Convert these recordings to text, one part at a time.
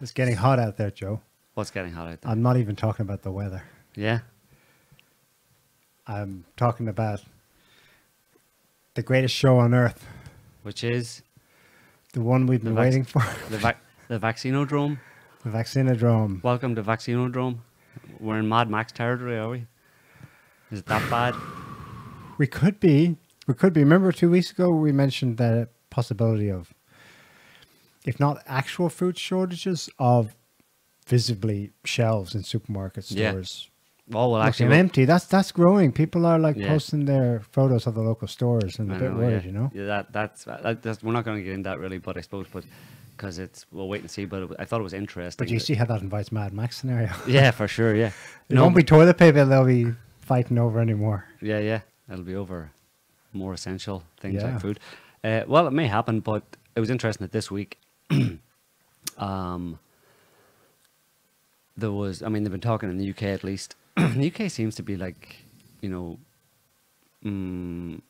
It's getting hot out there, Joe. What's getting hot out there? I'm not even talking about the weather. yeah. I'm talking about the greatest show on earth, Which is the one we've been waiting for, the vac- the Vaccinodrome. the Vaccinodrome. Welcome to Vaccinodrome. We're in Mad Max territory, are we? Is it that bad? We could be. We could be. Remember two weeks ago we mentioned the possibility of, if not actual food shortages, of visibly shelves in supermarket Yeah. stores Oh well, actually, looking empty. That's that's growing. People are like Yeah. posting their photos of the local stores and a bit know, worried, yeah. you know. Yeah, that that's, that, that's we're not going to get into that really, but I suppose, but because it's we'll wait and see. But it, I thought it was interesting. But you see how that invites Mad Max scenario. yeah, for sure, yeah. It won't be toilet paper they'll be fighting over anymore. Yeah, yeah. It'll be over more essential things Yeah. like food. Uh, well, it may happen, but it was interesting that this week, um, there was. I mean, they've been talking in the UK at least. the UK seems to be like, you know, mm,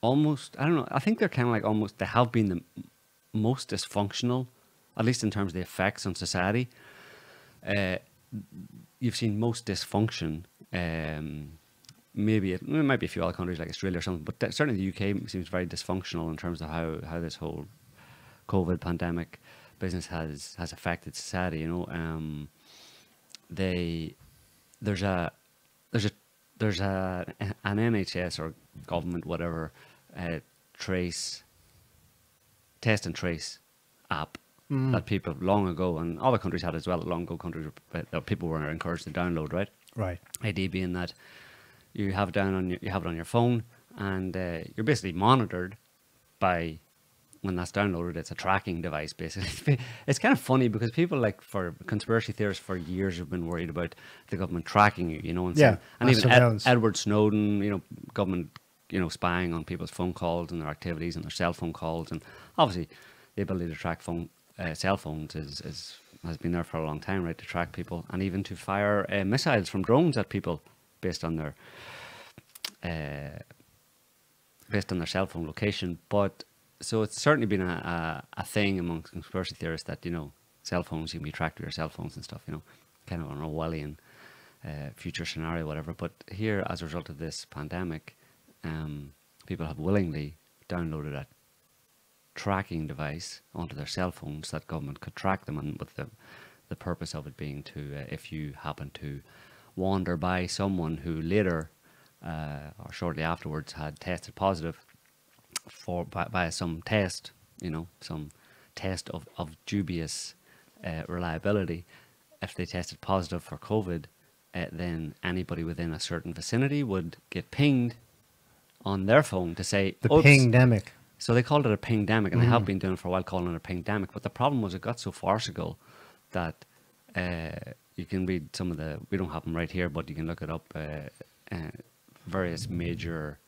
almost. I don't know. I think they're kind of like almost. They have been the most dysfunctional, at least in terms of the effects on society. Uh, you've seen most dysfunction. Um, maybe it, there might be a few other countries like Australia or something, but certainly the UK seems very dysfunctional in terms of how, how this whole COVID pandemic business has has affected society. You know, um, they there's a there's a there's a an NHS or government whatever uh, trace test and trace app that people long ago and other countries had as well. Long ago, countries uh, people were encouraged to download. Right, Right. idea being that you have it down on your, you have it on your phone and uh, you're basically monitored by when that's downloaded it's a tracking device basically it's kind of funny because people like for conspiracy theorists for years have been worried about the government tracking you you know and, Yeah, saying- and even Ed, edward snowden you know government you know spying on people's phone calls and their activities and their cell phone calls and obviously the ability to track phone uh, cell phones is, is has been there for a long time right to track people and even to fire uh, missiles from drones at people based on their uh, based on their cell phone location. But so it's certainly been a, a, a thing amongst conspiracy theorists that you know cell phones you can be tracked with your cell phones and stuff. You know, kind of an Orwellian uh, future scenario, whatever. But here, as a result of this pandemic, um, people have willingly downloaded a tracking device onto their cell phones that government could track them, and with the the purpose of it being to, uh, if you happen to wander by someone who later uh, or shortly afterwards had tested positive for by, by some test, you know, some test of, of dubious uh, reliability, if they tested positive for COVID, uh, then anybody within a certain vicinity would get pinged on their phone to say, The "Oops." pingdemic. So they called it a pingdemic, and they have been doing it for a while, calling it a pingdemic. But the problem was it got so farcical that uh, you can read some of the. We don't have them right here, but you can look it up. Uh, uh, various major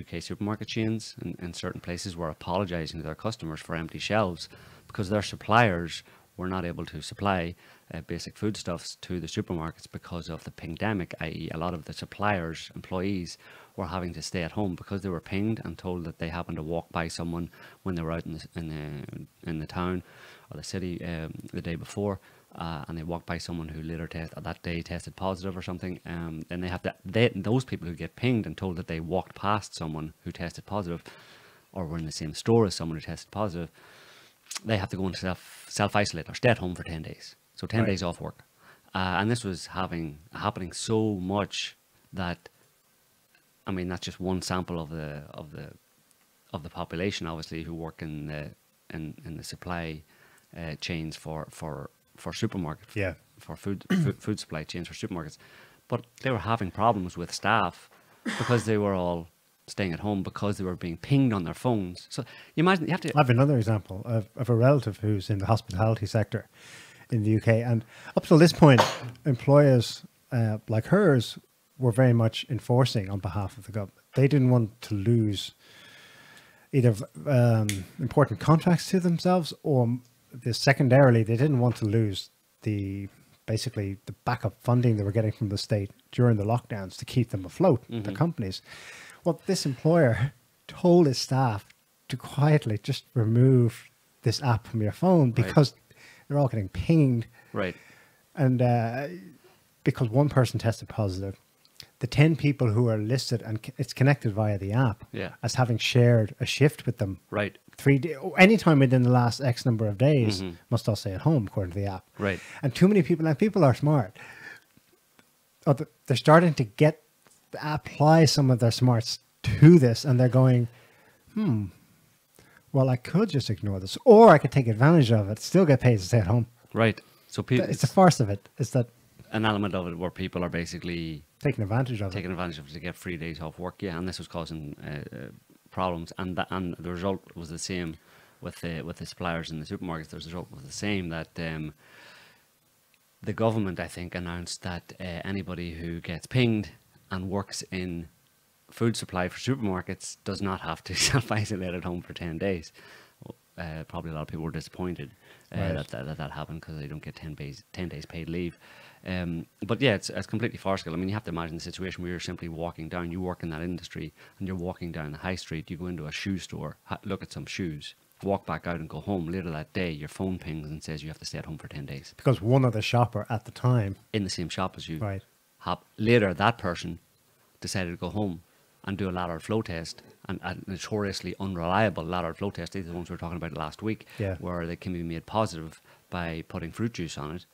UK supermarket chains in, in certain places were apologising to their customers for empty shelves because their suppliers were not able to supply uh, basic foodstuffs to the supermarkets because of the pandemic, i.e., a lot of the suppliers' employees were having to stay at home because they were pinged and told that they happened to walk by someone when they were out in the in the, in the town or the city um, the day before. Uh, and they walk by someone who later test that day tested positive or something, um, and they have to they those people who get pinged and told that they walked past someone who tested positive, or were in the same store as someone who tested positive, they have to go and self self isolate or stay at home for ten days. So ten Right. days off work, uh, and this was having happening so much that, I mean, that's just one sample of the of the of the population, obviously, who work in the in, in the supply uh, chains for for for supermarkets, Yeah. for food, food food supply chains for supermarkets, but they were having problems with staff because they were all staying at home because they were being pinged on their phones. So you imagine you have to I have another example of, of a relative who's in the hospitality sector in the UK. And up till this point, employers uh, like hers were very much enforcing on behalf of the government. They didn't want to lose either um, important contracts to themselves or the secondarily, they didn't want to lose the basically the backup funding they were getting from the state during the lockdowns to keep them afloat, the companies. Well, this employer told his staff to quietly just remove this app from your phone because they're all getting pinged, Right. and uh, because one person tested positive, the ten people who are listed and it's connected via the app Yeah. as having shared a shift with them Right. three anytime within the last X number of days Mhm. must all stay at home according to the app. Right. And too many people, and people are smart. Oh, they're starting to get apply some of their smarts to this, and they're going, hmm. Well, I could just ignore this, or I could take advantage of it, still get paid to stay at home. Right. So people, It's the farce of. It's that an element of it where people are basically taking advantage of taking advantage of it to get free days off work. Yeah, and this was causing uh, uh, problems, and that, and the result was the same with the with the suppliers in the supermarkets. The result was the same that um, the government, I think, announced that uh, anybody who gets pinged and works in food supply for supermarkets does not have to self isolate at home for ten days. Uh, probably a lot of people were disappointed uh, Right. that, that that that happened because they don't get 10 days 10 days paid leave. Um, but yeah, it's, it's completely farcical. I mean, you have to imagine the situation where you're simply walking down. You work in that industry, and you're walking down the high street. You go into a shoe store, look at some shoes, walk back out, and go home. Later that day, your phone pings and says you have to stay at home for 10 days because one other shopper at the time, in the same shop as you. right? Hap- later, that person decided to go home and do a lateral flow test, and a notoriously unreliable lateral flow test. These are the ones we were talking about last week, Yeah. where they can be made positive by putting fruit juice on it.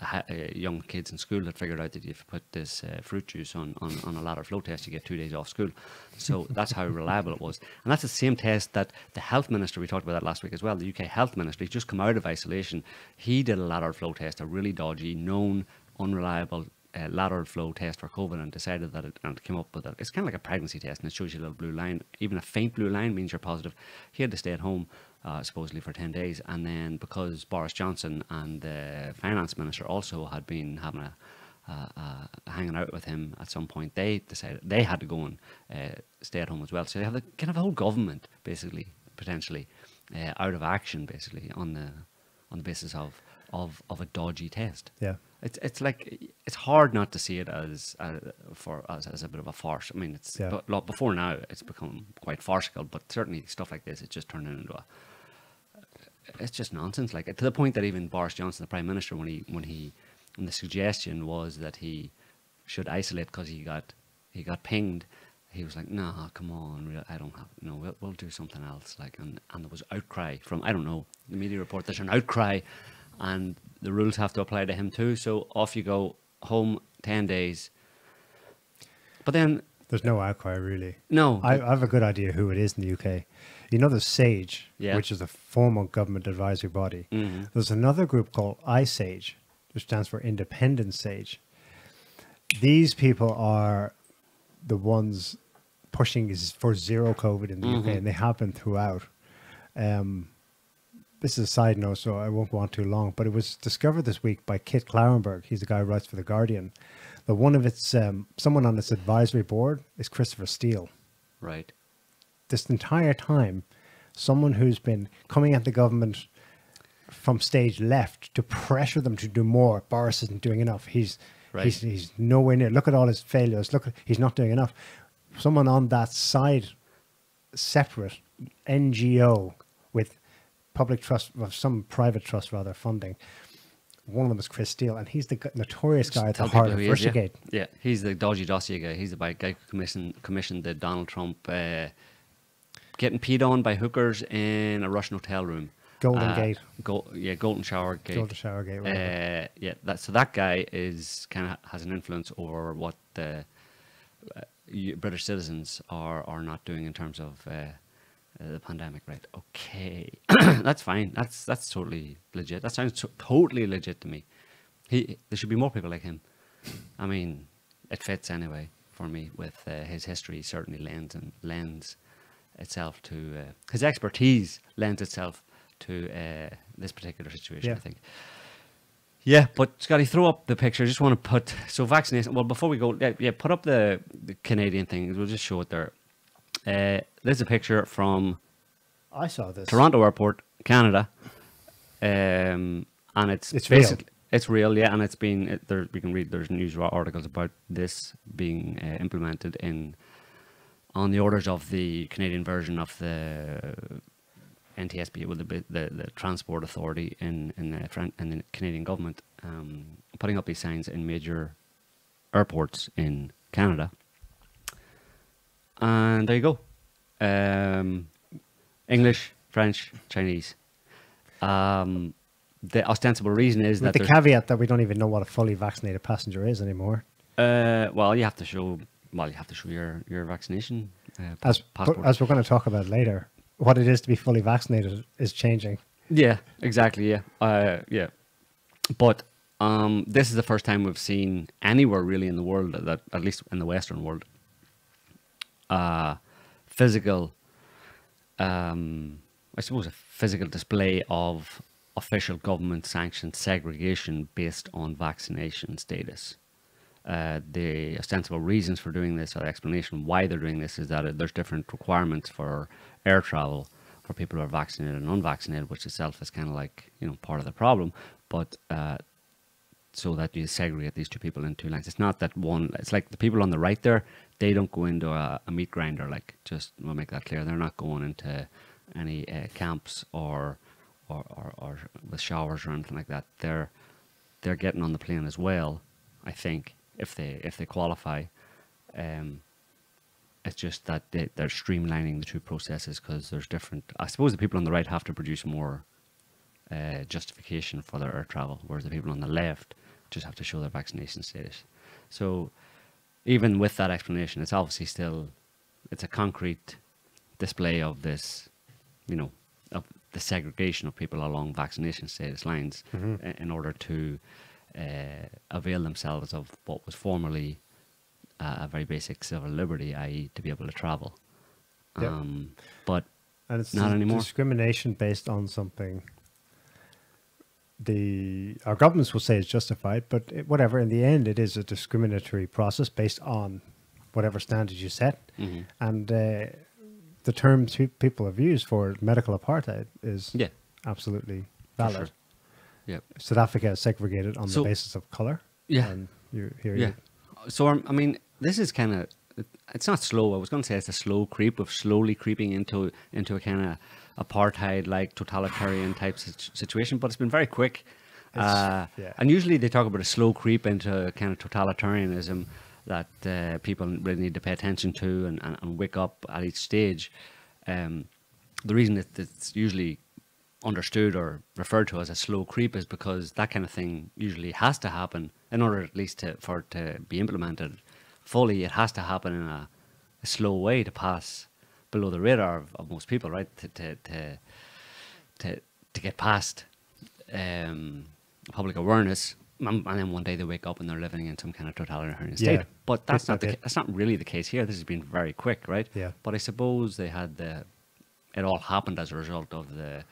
Uh, young kids in school had figured out that if you put this uh, fruit juice on, on, on a lateral flow test, you get two days off school. So that's how reliable it was. And that's the same test that the health minister, we talked about that last week as well, the UK health minister, he's just come out of isolation. He did a lateral flow test, a really dodgy, known, unreliable uh, lateral flow test for COVID and decided that it, and came up with it. It's kind of like a pregnancy test and it shows you a little blue line. Even a faint blue line means you're positive. He had to stay at home uh, supposedly for 10 days. And then because Boris Johnson and the finance minister also had been having a uh, uh, hanging out with him at some point, they decided they had to go and uh, stay at home as well. So they have the kind of a whole government basically, potentially, uh, out of action basically on the on the basis of of, of a dodgy test. Yeah. It's it's like it's hard not to see it as uh, for as, as a bit of a farce. I mean, it's Yeah. but lot before now it's become quite farcical, but certainly stuff like this it's just turning into a it's just nonsense. Like to the point that even Boris Johnson, the prime minister, when he when he when the suggestion was that he should isolate because he got he got pinged, he was like, "Nah, come on, real- I don't have no. We'll, we'll do something else." Like, and and there was outcry from I don't know the media report. There's an outcry, and the rules have to apply to him too. So off you go, home ten days. But then There's no outcry really. no, I, I have a good idea who it is in the UK. You know, the SAGE, Yeah. which is a formal government advisory body. Mhm. There's another group called iSage, which stands for Independent Sage. These people are the ones pushing is for zero COVID in the UK, Mhm. and they have been throughout. Um, this is a side note, so I won't go on too long. But it was discovered this week by Kit Klarenberg. He's the guy who writes for the Guardian. That one of its um, someone on its advisory board is Christopher Steele right. this entire time someone who's been coming at the government from stage left to pressure them to do more. Boris isn't doing enough. He's Right. he's he's nowhere near. Look at all his failures. Look, at, he's not doing enough. Someone on that side, separate NGO public trust, well, some private trust rather funding. One of them is Chris Steele, and he's the notorious guy at the heart of he yeah. Yeah, he's the dodgy dossier guy. He's the guy who commissioned, commissioned the Donald Trump uh, getting peed on by hookers in a Russian hotel room. Golden Uh, Gate. Go, yeah, Golden Shower Gate. Golden Shower Gate, whatever. Uh, yeah, that, so that guy is kind of has an influence over what the uh, British citizens are are not doing in terms of uh, the pandemic, right? Okay, that's fine. That's that's totally legit. That sounds to- totally legit to me. He there should be more people like him. I mean, it fits anyway for me with uh, his history. Certainly lends and lends itself to uh, his expertise lends itself to uh, this particular situation. Yeah. I think. Yeah, but Scotty, throw up the picture. I just want to put so vaccination. Well, before we go, yeah, yeah put up the, the Canadian thing. We'll just show it there. Uh, there's a picture from I saw this. Toronto Airport, Canada, um, and it's It's real. It's real, yeah, and it's been it, there. We can read there's news articles about this being uh, implemented in on the orders of the Canadian version of the NTSB, with the, the the Transport Authority in in the, Fran- in the Canadian government, um, putting up these signs in major airports in Canada. And there you go. Um, English, French, Chinese. Um, the ostensible reason is With that the caveat that we don't even know what a fully vaccinated passenger is anymore. uh, well, you have to show. Well, you have to show your your vaccination uh, As pas- passport. as we're going to talk about later, what it is to be fully vaccinated is changing. Yeah, exactly. Yeah, uh, yeah. But um, this is the first time we've seen anywhere really in the world that, at least in the Western world, uh, physical. Um, I suppose a physical display of official government sanctioned segregation based on vaccination status. Uh, the ostensible reasons for doing this, or the explanation why they're doing this, is that there's different requirements for air travel for people who are vaccinated and unvaccinated, which itself is kind of like you know part of the problem. But uh, so that you segregate these two people in two lines. It's not that one. It's like the people on the right there. They don't go into a, a meat grinder. Like just we'll make that clear. They're not going into any uh, camps or, or or or with showers or anything like that. They're they're getting on the plane as well. I think if they if they qualify. Um, it's just that they, they're streamlining the two processes because there's different. I suppose the people on the right have to produce more uh, justification for their air travel, whereas the people on the left just have to show their vaccination status. So even with that explanation, it's obviously still it's a concrete display of this, you know, of the segregation of people along vaccination status lines i- in order to uh, avail themselves of what was formerly uh, a very basic civil liberty, i.e., to be able to travel. Yep. Um, but And it's Not anymore. discrimination based on something the our governments will say is justified, but it, whatever. In the end, it is a discriminatory process based on whatever standards you set, Mhm. and uh, the term people have used for medical apartheid is yeah, absolutely valid. sure. Yeah. South Africa is segregated on So- the basis of color. Yeah. and you here Yeah. you So um, I mean, this is kind of it's not slow. I was going to say it's a slow creep of slowly creeping into into a kind of apartheid like totalitarian type situation, but it's been very quick. Uh, yeah. And usually they talk about a slow creep into kind of totalitarianism that uh, people really need to pay attention to and, and, and wake up at each stage. Um, the reason that it's usually understood or referred to as a slow creep is because that kind of thing usually has to happen in order at least to, for it to be implemented fully. It has to happen in a, a slow way to pass below the radar of, of most people, right? To to to to, to get past um, public awareness. And then one day they wake up and they're living in some kind of totalitarian state. Yeah. But that's It's not the, that's not really the case here. This has been very quick, right? Yeah. But I suppose they had the it all happened as a result of the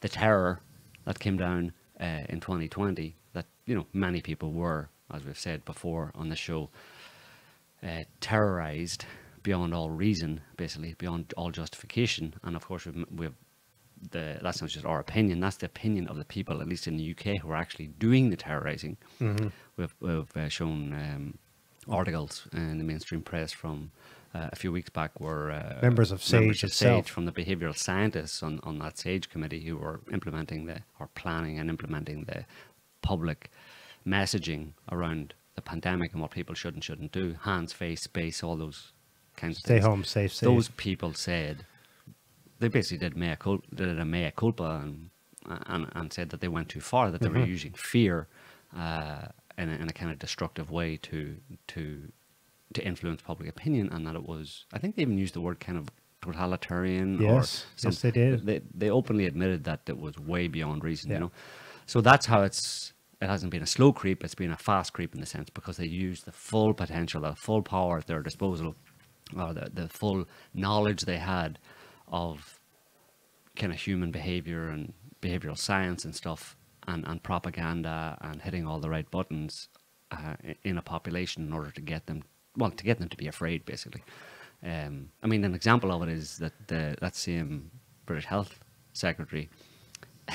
the terror that came down uh, in 2020 that you know many people were as we've said before on the show uh, terrorized beyond all reason basically beyond all justification. And of course we've, we've the that's not just our opinion that's the opinion of the people at least in the UK who are actually doing the terrorizing we've, we've uh, shown um, articles in the mainstream press from uh, a few weeks back where uh, Members of SAGE of itself. SAGE from the behavioural scientists on, on that SAGE committee who were implementing the or planning and implementing the public messaging around the pandemic and what people should and shouldn't do. Hands face space all those kinds of stay things home, safe, safe. those people said they basically did mea culpa, did a mea culpa and, and and said that they went too far that they were using fear uh, in, a, in a kind of destructive way to to to influence public opinion and that it was I think they even used the word kind of totalitarian or Yes. some- Yes, they did. they, they openly admitted that it was way beyond reason Yeah. you know so that's how it's it hasn't been a slow creep it's been a fast creep in the sense because they used the full potential the full power at their disposal or the, the full knowledge they had of kind of human behavior and behavioral science and stuff and, and propaganda and hitting all the right buttons uh, in a population in order to get them well to get them to be afraid basically. Um, I mean an example of it is that the that same British Health Secretary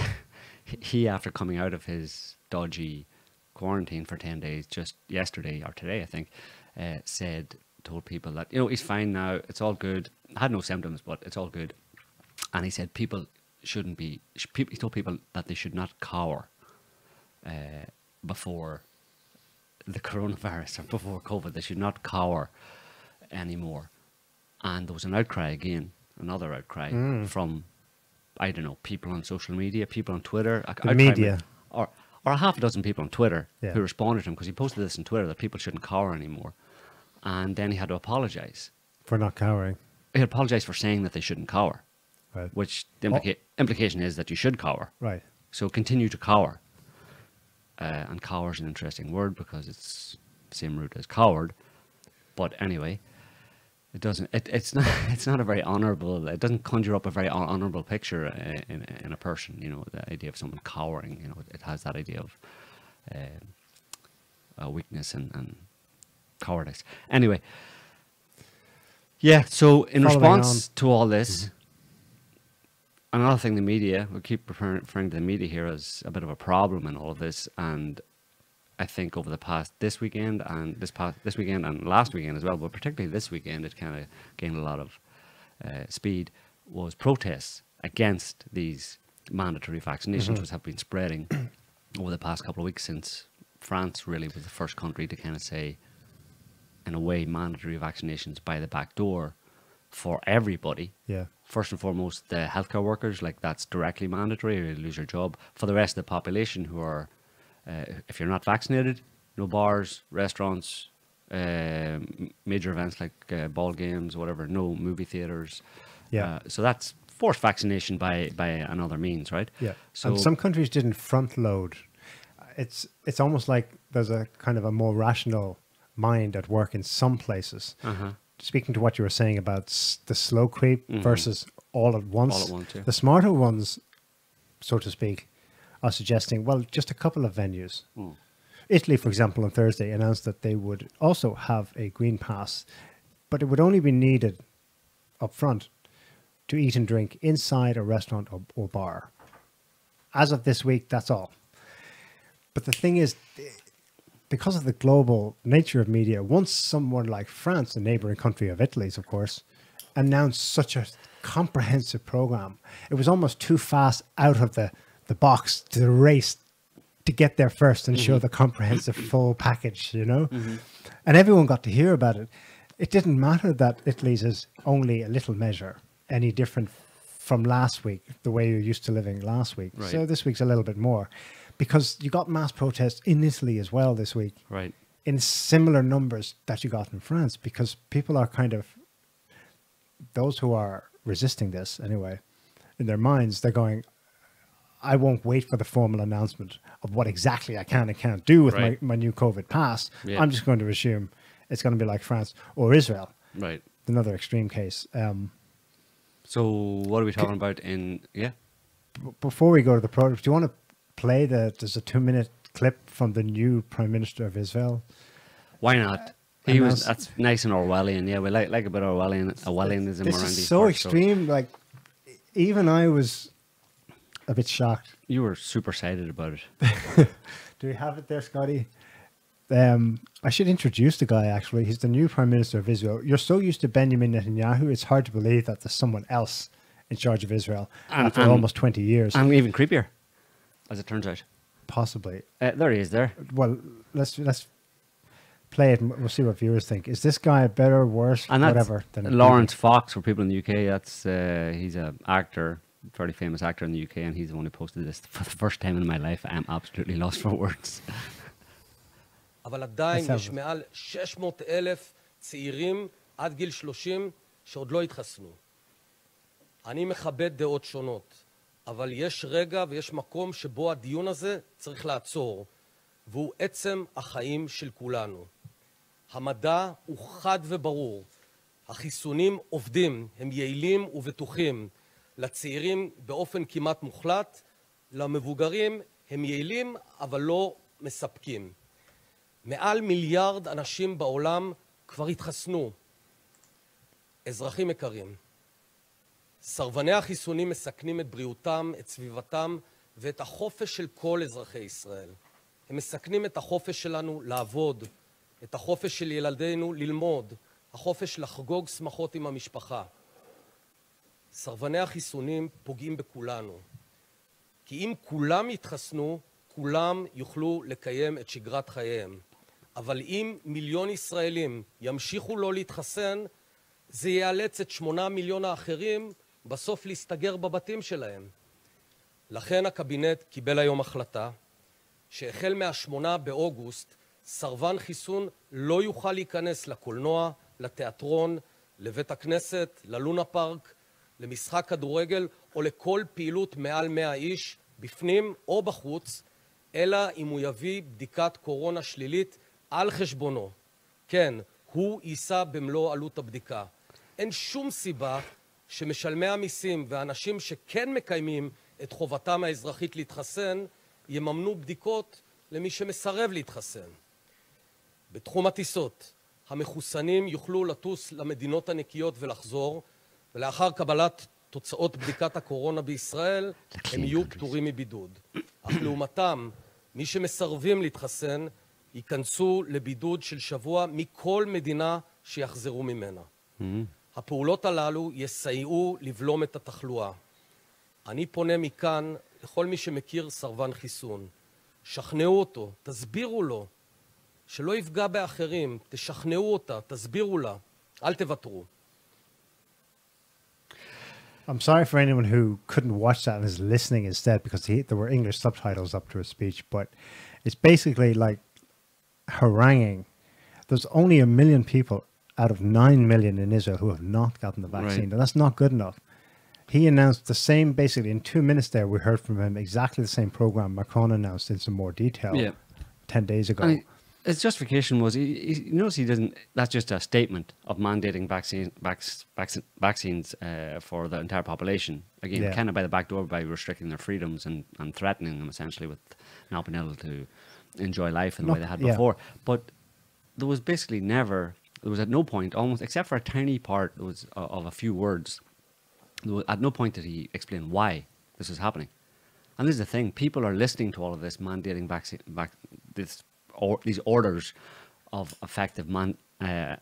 he after coming out of his dodgy quarantine for 10 days just yesterday or today i think uh, said told people that you know he's fine now it's all good had no symptoms but it's all good and he said people shouldn't be. He told people that they should not cower uh, before the coronavirus or before COVID. They should not cower anymore. And there was an outcry again, another outcry Mm. from, I don't know, people on social media, people on Twitter. The media. Or, or a half a dozen people on Twitter Yeah. who responded to him because he posted this on Twitter that people shouldn't cower anymore. And then he had to apologize. For not cowering. He apologized for saying that they shouldn't cower, Right. which the implica- implication is that you should cower. Right. So continue to cower. Uh, and cower is an interesting word because it's the same root as coward. But anyway, it doesn't. It, it's not. It's not a very honourable. It doesn't conjure up a very hon- picture uh, in in a person. You know, the idea of someone cowering. You know, it has that idea of uh, weakness and, and cowardice. Anyway. Yeah. So in Following response to all this, another thing, the media, we keep referring, referring to the media here as a bit of a problem in all of this, and I think over the past this weekend and this past this weekend and last weekend as well, but particularly this weekend, it kind of gained a lot of uh, speed. Was protests against these mandatory vaccinations, which have been spreading over the past couple of weeks since France really was the first country to kind of say, in a way, mandatory vaccinations by the back door for everybody Yeah. first and foremost the healthcare workers, like that's directly mandatory, or you lose your job. For the rest of the population who are, uh, if you're not vaccinated, no bars, restaurants, um major events like uh, ball games, whatever, no movie theaters. Yeah. Uh, so that's forced vaccination by by another means, right? Yeah. So and some countries didn't front load. It's it's almost like there's a kind of a more rational mind at work in some places. Uh-huh. Speaking to what you were saying about s- the slow creep Mhm. versus all at once. All at once, yeah. The smarter ones, so to speak, are suggesting well, just a couple of venues. Mm. Italy, for example, on Thursday announced that they would also have a green pass, but it would only be needed up front to eat and drink inside a restaurant or, or bar. As of this week, that's all. But the thing is, because of the global nature of media, once someone like France, the neighboring country of Italy's, of course, announced such a comprehensive program, it was almost too fast out of the, the box to the race to get there first and show mm-hmm. the comprehensive full package, you know? Mm-hmm. And everyone got to hear about it. It didn't matter that Italy's is only a little measure any different from last week, the way you're used to living last week. Right. So this week's a little bit more because you got mass protests in Italy as well this week right. in similar numbers that you got in France because people are kind of those who are resisting this anyway in their minds they're going I won't wait for the formal announcement of what exactly I can and can't do with Right. my, my new COVID pass. Yeah. I'm just going to assume it's going to be like France or Israel, Right. another extreme case. Um, So what are we talking about in yeah? before we go to the product, do you want to play the? There's a two minute clip from the new Prime Minister of Israel. Why not? He was that's nice and Orwellian. Yeah, we like like a bit of Orwellian Orwellianism This around is so parts, extreme. Like even I was a bit shocked. you were super excited about it. Do we have it there, Scotty? Um, I should introduce the guy. Actually, he's the new Prime Minister of Israel. You're so used to Benjamin Netanyahu; it's hard to believe that there's someone else in charge of Israel And- after and- almost 20 years. And even creepier, as it turns out. Possibly. Uh, there he is. There. Well, let's let's play it. We'll see what viewers think. Is this guy better, worse, and whatever? Than Laurence Fox for people in the UK. That's uh, he's an actor, fairly famous actor in the UK, and he's the one who posted this for the first time in my life. I'm absolutely lost for words. אבל עדיין יש מעל 600 אלף צעירים עד גיל 30 שעוד לא התחסנו. אני מכבד דעות שונות. אבל יש רגע ויש מקום שבו הדיון הזה צריך לעצור, והוא עצם החיים של כולנו. המדע הוא חד וברור. החיסונים עובדים, הם יעילים ובטוחים. לצעירים באופן כמעט מוחלט, למבוגרים הם יעילים אבל לא מספקים. מעל מיליארד אנשים בעולם כבר התחסנו. אזרחים יקרים, סרבני החיסונים מסכנים את בריאותם, את סביבתם ואת החופש של כל אזרחי ישראל. הם מסכנים את החופש שלנו לעבוד, את החופש של ילדינו ללמוד, החופש לחגוג שמחות עם המשפחה. סרבני החיסונים פוגעים בכולנו. כי אם כולם יתחסנו, כולם יוכלו לקיים את שגרת חייהם. אבל אם מיליון ישראלים ימשיכו לא להתחסן, זה יאלץ את שמונה מיליון האחרים בסוף להסתגר בבתים שלהם. לכן הקבינט קיבל היום החלטה שהחל מהשמונה באוגוסט סרבן חיסון לא יוכל להיכנס לקולנוע, לתיאטרון, לבית הכנסת, ללונה פארק, למשחק כדורגל או לכל פעילות מעל 100 איש, בפנים או בחוץ, אלא אם הוא יביא בדיקת קורונה שלילית על חשבונו. כן, הוא יישא במלוא עלות הבדיקה. אין שום סיבה שמשלמי המיסים ואנשים שכן מקיימים את חובתם האזרחית להתחסן יממנו בדיקות למי שמסרב להתחסן. בתחום הטיסות, המחוסנים יוכלו לטוס למדינות הנקיות ולחזור, ולאחר קבלת תוצאות בדיקת הקורונה בישראל, הם יהיו פטורים מבידוד. אך לעומתם, מי שמסרבים להתחסן ייכנסו לבידוד של שבוע מכל מדינה שיחזרו ממנה. הפעולות הללו יסייעו לבלום את התחלואה. אני פונה מכאן לכל מי שמכיר סרבן חיסון. שכנעו אותו, תסבירו לו, שלא יפגע באחרים, תשכנעו אותה, תסבירו לה, אל תוותרו. I'm sorry for anyone who couldn't watch that and is listening instead because he, there were English subtitles up to his speech, but it's basically like haranguing. There's only a million people out of 9 million in Israel who have not gotten the vaccine, Right. and that's not good enough. He announced the same, basically, in two minutes there, we heard from him exactly the same program Macron announced in some more detail Yeah. 10 days ago. He- his justification was, he, he, you notice he doesn't, that's just a statement of mandating vaccine, vac, vac, vaccines uh, for the entire population. Again, Yeah. kind of by the back door by restricting their freedoms and, and threatening them essentially with not being able to enjoy life in the way they had yeah. before. But there was basically never, there was at no point, almost except for a tiny part was, uh, of a few words, was, at no point did he explain why this was happening. And this is the thing: people are listening to all of this mandating vaccine, vac, this or these orders of effective man, uh,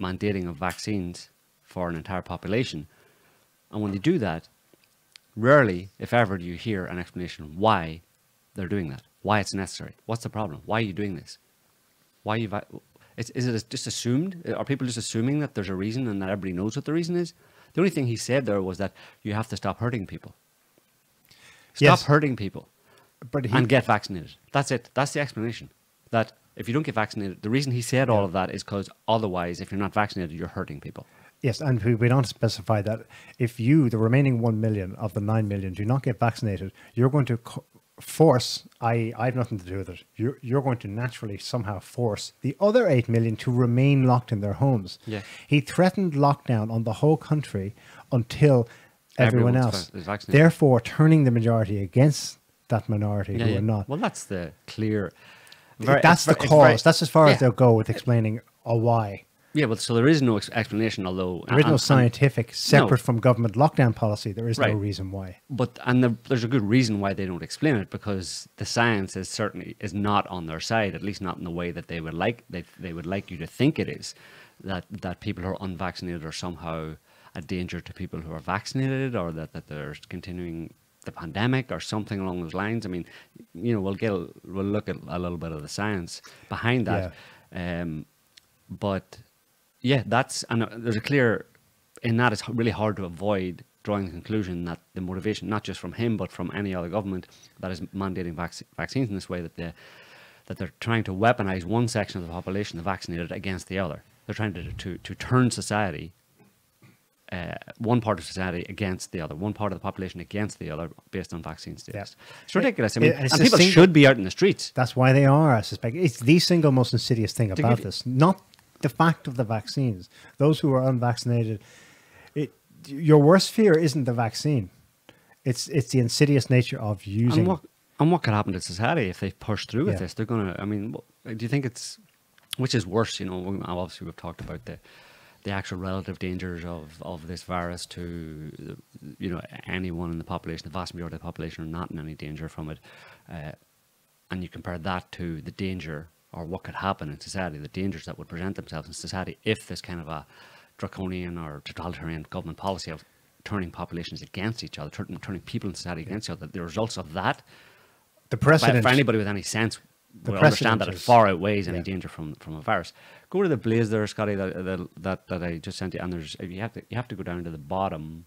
mandating of vaccines for an entire population. And when they do that, rarely, if ever, do you hear an explanation why they're doing that, why it's necessary, what's the problem, why are you doing this, why you. Is, is it just assumed? Are people just assuming that there's a reason and that everybody knows what the reason is? The only thing he said there was that you have to stop hurting people. Stop Yes. hurting people but he, and get vaccinated. That's it. That's the explanation. That if you don't get vaccinated, the reason he said all of that is because otherwise, if you're not vaccinated, you're hurting people. Yes, and we to specify that if you, the remaining 1 million of the 9 million, do not get vaccinated, you're going to co- force, I, I have nothing to do with it, you're, you're going to naturally somehow force the other 8 million to remain locked in their homes. Yeah. He threatened lockdown on the whole country until everyone Everyone's else. Therefore, turning the majority against that minority who are not. Well, that's the clear. that's the cause. very- that's as far yeah. as they'll go with explaining a why. Yeah, well, so there is no ex- explanation, although There is no and- scientific, separate from government lockdown policy. There is Right. no reason why. but and the, there's a good reason why they don't explain it because the science is certainly is not on their side, at least not in the way that they would like they, they would like you to think it is. That that people who are unvaccinated are somehow a danger to people who are vaccinated, or that, that they're continuing the pandemic, or something along those lines. I mean, you know, we'll get we'll look at a little bit of the science behind that. Um, but yeah, that's and uh, there's a clear in that it's really hard to avoid drawing the conclusion that the motivation, not just from him but from any other government that is mandating vac- vaccines in this way, that they that they're trying to weaponize one section of the population, the vaccinated, against the other. They're trying to to, to turn society. Uh, one part of society against the other, one part of the population against the other, based on vaccine status. It's ridiculous. I mean, it's and people should be out in the streets. That's why they are, I suspect. It's the single most insidious thing To about this, not the fact of the vaccines. Those who are unvaccinated, it, your worst fear isn't the vaccine. It's it's the insidious nature of using. And what and what could happen to society if they push through with Yeah. this? They're gonna. I mean, do you think it's which is worse? You know, obviously we've talked about the the actual relative dangers of of this virus to you know anyone in the population. The vast majority of the population are not in any danger from it, uh, and you compare that to the danger or what could happen in society, the dangers that would present themselves in society if this kind of a draconian or totalitarian government policy of turning populations against each other, turning, turning people in society against each other. The results of that, The for, precedent. for anybody with any sense, The will understand that it far outweighs any yeah. danger from, from a virus. Go to the blaze there, Scotty, that, that, that, that I just sent you, and there's you have to you have to go down to the bottom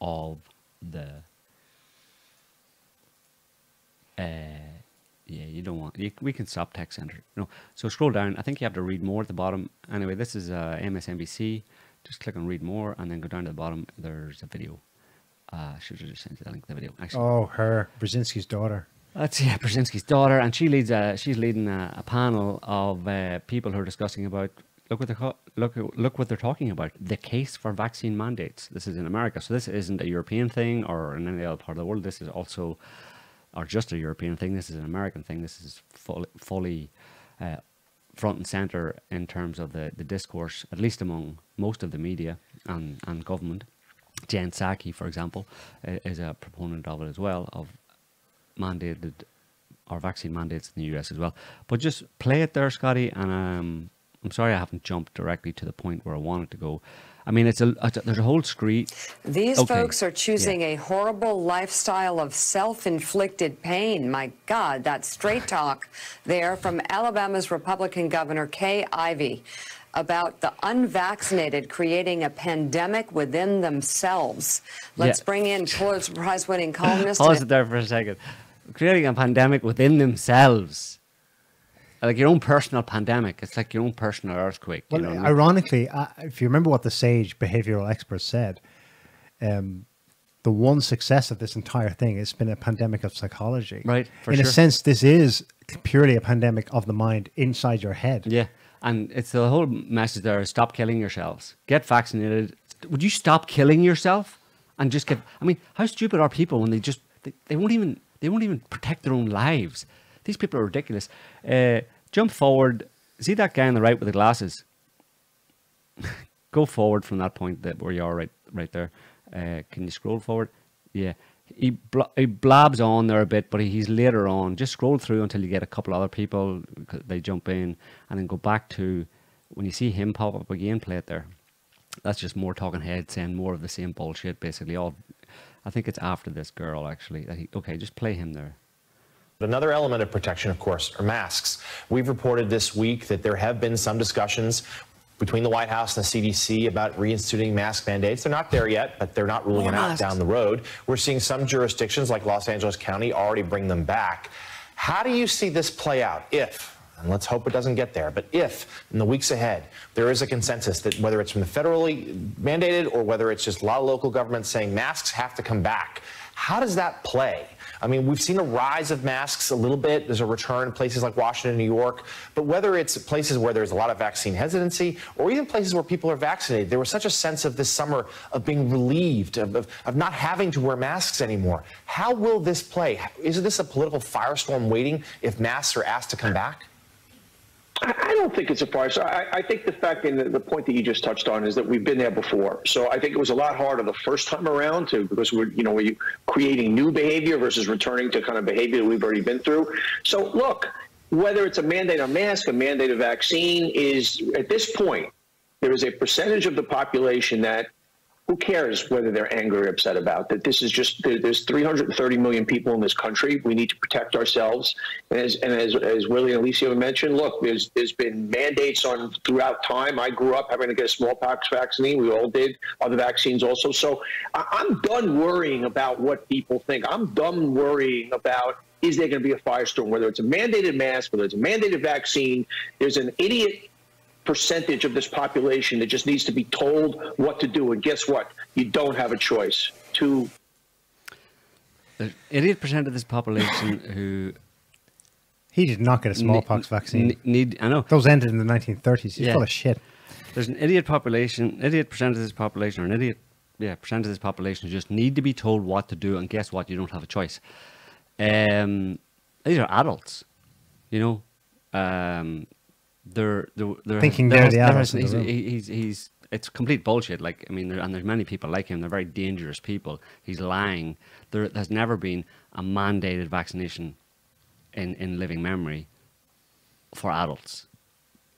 of the. Uh, yeah, you don't want. You, we can stop text center. No, so scroll down. I think you have to read more at the bottom. Anyway, this is uh, MSNBC. Just click on read more, and then go down to the bottom. There's a video. Uh, should I just send you the link to the video. Actually, oh, her Brzezinski's daughter. that's yeah, Brzezinski's daughter, and she leads. A, she's leading a, a panel of uh, people who are discussing about look what they're look look what they're talking about the case for vaccine mandates. This is in America, so this isn't a European thing or in any other part of the world. This is also, or just a European thing. This is an American thing. This is fully, fully uh, front and center in terms of the, the discourse, at least among most of the media and, and government. Jen Psaki, for example, is a proponent of it as well, of mandated or vaccine mandates in the US as well. But just play it there, Scotty, and um, I'm sorry I haven't jumped directly to the point where I wanted to go. I mean, it's a, there's a whole screen. These Okay, folks are choosing yeah. a horrible lifestyle of self inflicted pain. My God, that's straight talk there from Alabama's Republican Governor Kay Ivey about the unvaccinated creating a pandemic within themselves. Let's Yeah. bring in Pulitzer Prize winning columnist. Pause it there for a second. Creating a pandemic within themselves. Like your own personal pandemic. It's like your own personal earthquake. Well, you know what I mean? ironically, if you remember what the sage behavioral experts said, um, the one success of this entire thing has been a pandemic of psychology. Right, In a sense, this is purely a pandemic of the mind inside your head. Yeah, and it's the whole message there: is stop killing yourselves. Get vaccinated. Would you stop killing yourself and just get? I mean, how stupid are people when they just they, they won't even they won't even protect their own lives? These people are ridiculous. Uh, jump forward. See that guy on the right with the glasses. Go forward from that point that where you are right right there. Uh, can you scroll forward? Yeah. He, bl- he blabs on there a bit, but he's later on. Just scroll through until you get a couple other people. They jump in, and then go back to when you see him pop up again. Play it there. That's just more talking heads saying more of the same bullshit. Basically, all. I think it's after this girl actually. That he, okay, just play him there. Another element of protection, of course, are masks. We've reported this week that there have been some discussions between the White House and the CDC about reinstituting mask mandates. They're not there yet, but they're not ruling More it out masks. down the road. We're seeing some jurisdictions like Los Angeles County already bring them back. How do you see this play out if, and let's hope it doesn't get there, but if in the weeks ahead there is a consensus that whether it's from the federally mandated or whether it's just a lot of local governments saying masks have to come back, how does that play? I mean, we've seen a rise of masks a little bit. There's a return in places like Washington, New York. But whether it's places where there's a lot of vaccine hesitancy or even places where people are vaccinated, there was such a sense of this summer of being relieved, of, of, of not having to wear masks anymore. How will this play? Is this a political firestorm waiting if masks are asked to come back? I don't think it's a. So I, I think the fact and the, point that you just touched on is that we've been there before. So I think it was a lot harder the first time around to because we're you know we're creating new behavior versus returning to kind of behavior that we've already been through. So look, whether it's a mandate on mask, a mandate of vaccine, is at this point there is a percentage of the population that who cares whether they're angry or upset about that this is just there's 330 million people in this country. We need to protect ourselves. And as and as, as willie and alicia mentioned look there's there's been mandates on throughout time. I grew up having to get a smallpox vaccine. We all did. Other vaccines also. So I, i'm done worrying about what people think. I'm done worrying about is there going to be a firestorm? Whether it's a mandated mask whether it's a mandated vaccine there's an idiot percentage of this population that just needs to be told what to do. And guess what? You don't have a choice. To There's 88% of this population who He did not get a smallpox ne- vaccine. need. I know. Those ended in the 1930s. He's Yeah. full of shit. There's an idiot population, idiot percent of this population, or an idiot, yeah, percent of this population who just need to be told what to do, and guess what? You don't have a choice. Um, these are adults, you know. Um, they're they're, they're Thinking they're the adults the he's, he's he's it's complete bullshit. Like I mean, there, and there's many people like him. They're very dangerous people. He's lying. There has never been a mandated vaccination in in living memory for adults.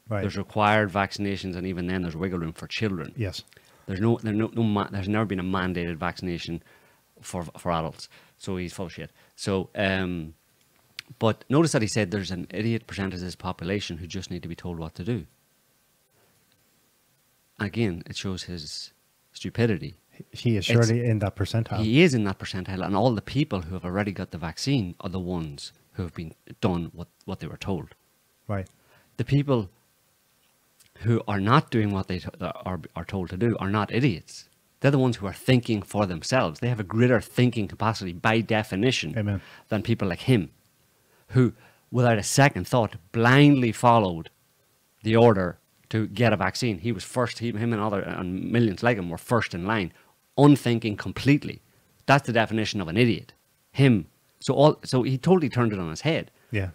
Right. There's required vaccinations, and even then, there's wiggle room for children. yes. There's no, there's no, no ma- there's never been a mandated vaccination for for adults. So he's full shit. So, um, but notice that he said there's an idiot percentage of this population who just need to be told what to do. Again, it shows his stupidity. He is It's- surely in that percentile. He is in that percentile, and all the people who have already got the vaccine are the ones who have been done what, what they were told. right. The people who are not doing what they are, are told to do are not idiots. They're the ones who are thinking for themselves. They have a greater thinking capacity by definition Amen. than people like him, who, without a second thought, blindly followed the order to get a vaccine. He was first. He, him and other and millions like him were first in line, unthinking completely. That's the definition of an idiot. Him. So all. So he totally turned it on his head. Yeah.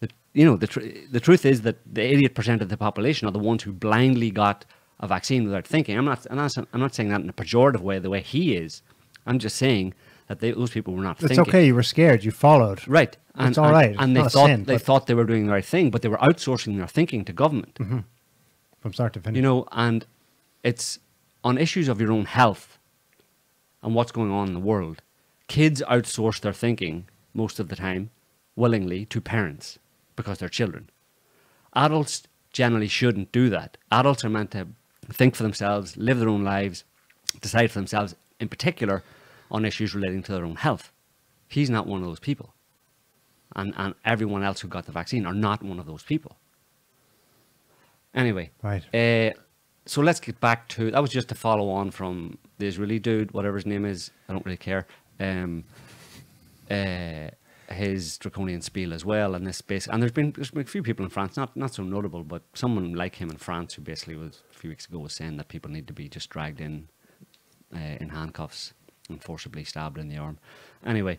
The, you know, the tr- the truth is that the idiot percent of the population are the ones who blindly got a vaccine without thinking. I'm not. I'm not, I'm not saying that in a pejorative way, the way he is. I'm just saying that they, those people were not It's thinking. okay. You were scared. You followed. Right. And, It's all and- right. And, they thought sin, they thought they were doing the right thing, but they were outsourcing their thinking to government. Mm-hmm. From start to finish. You know, and it's on issues of your own health and what's going on in the world. Kids outsource their thinking most of the time willingly to parents because they're children. Adults generally shouldn't do that. Adults are meant to think for themselves, live their own lives, decide for themselves, in particular on issues relating to their own health. He's not one of those people. And, and everyone else who got the vaccine are not one of those people. Anyway, Right. Uh, so let's get back to that was just to follow on from the Israeli dude, whatever his name is. I don't really care. Um, uh, his draconian spiel as well, and this space. And there's been, there's been a few people in France, not not so notable, but someone like him in France who basically was a few weeks ago was saying that people need to be just dragged in uh, in handcuffs and forcibly stabbed in the arm. Anyway,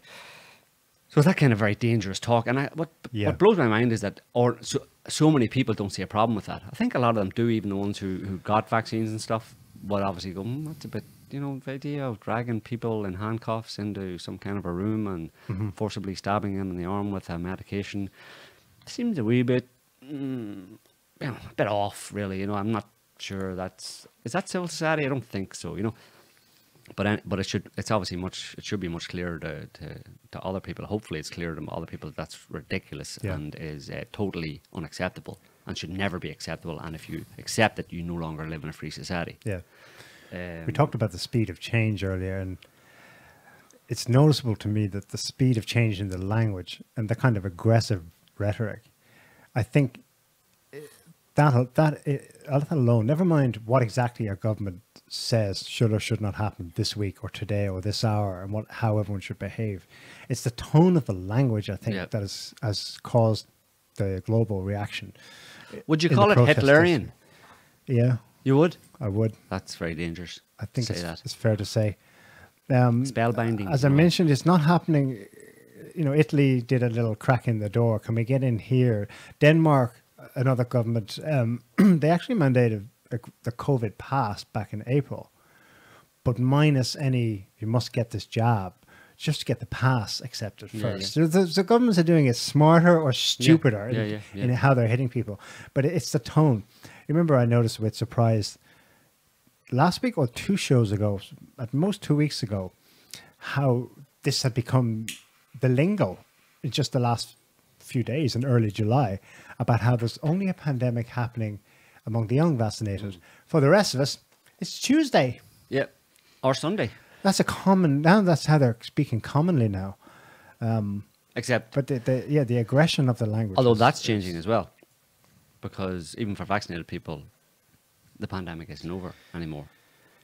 so that kind of very dangerous talk. And I, what Yeah. what blows my mind is that or so so many people don't see a problem with that. I think a lot of them do, even the ones who who got vaccines and stuff. But obviously, go mm, that's a bit. You know, the idea of dragging people in handcuffs into some kind of a room and forcibly stabbing them in the arm with a medication seems a wee bit, mm, you know, a bit off, really. You know, I'm not sure that's is that civil society. I don't think so. You know, but but it should it's obviously much it should be much clearer to to, to other people. Hopefully, it's clear to other people that that's ridiculous Yeah. and is uh, totally unacceptable and should never be acceptable. And if you accept it, you no longer live in a free society. Yeah. Um, We talked about the speed of change earlier, and it's noticeable to me that the speed of change in the language and the kind of aggressive rhetoric, I think that that eh, that alone, never mind what exactly our government says should or should not happen this week or today or this hour, and what how everyone should behave. It's the tone of the language I think Yeah. that has has caused the global reaction. Would you call it protest Hitlerian? Yeah, You would. I would. That's very dangerous. I think it's, that. it's fair to say. Um, Spellbinding. As I mentioned, it's not happening. You know, Italy did a little crack in the door. Can we get in here? Denmark, another government, um, they actually mandated a, the COVID pass back in April, but minus any, you must get this jab, just to get the pass accepted Yeah, first. So the, the governments are doing it smarter or stupider Yeah, in, yeah, yeah. in how they're hitting people. But it's the tone. You remember, I noticed with surprise last week or two shows ago, at most two weeks ago, how this had become the lingo in just the last few days in early July about how there's only a pandemic happening among the unvaccinated. For the rest of us, it's Tuesday. Yeah. Or Sunday. That's a common now. That's how they're speaking commonly now. Except But the, the yeah, the aggression of the language. Although that's changing as well, because even for vaccinated people, the pandemic isn't over anymore,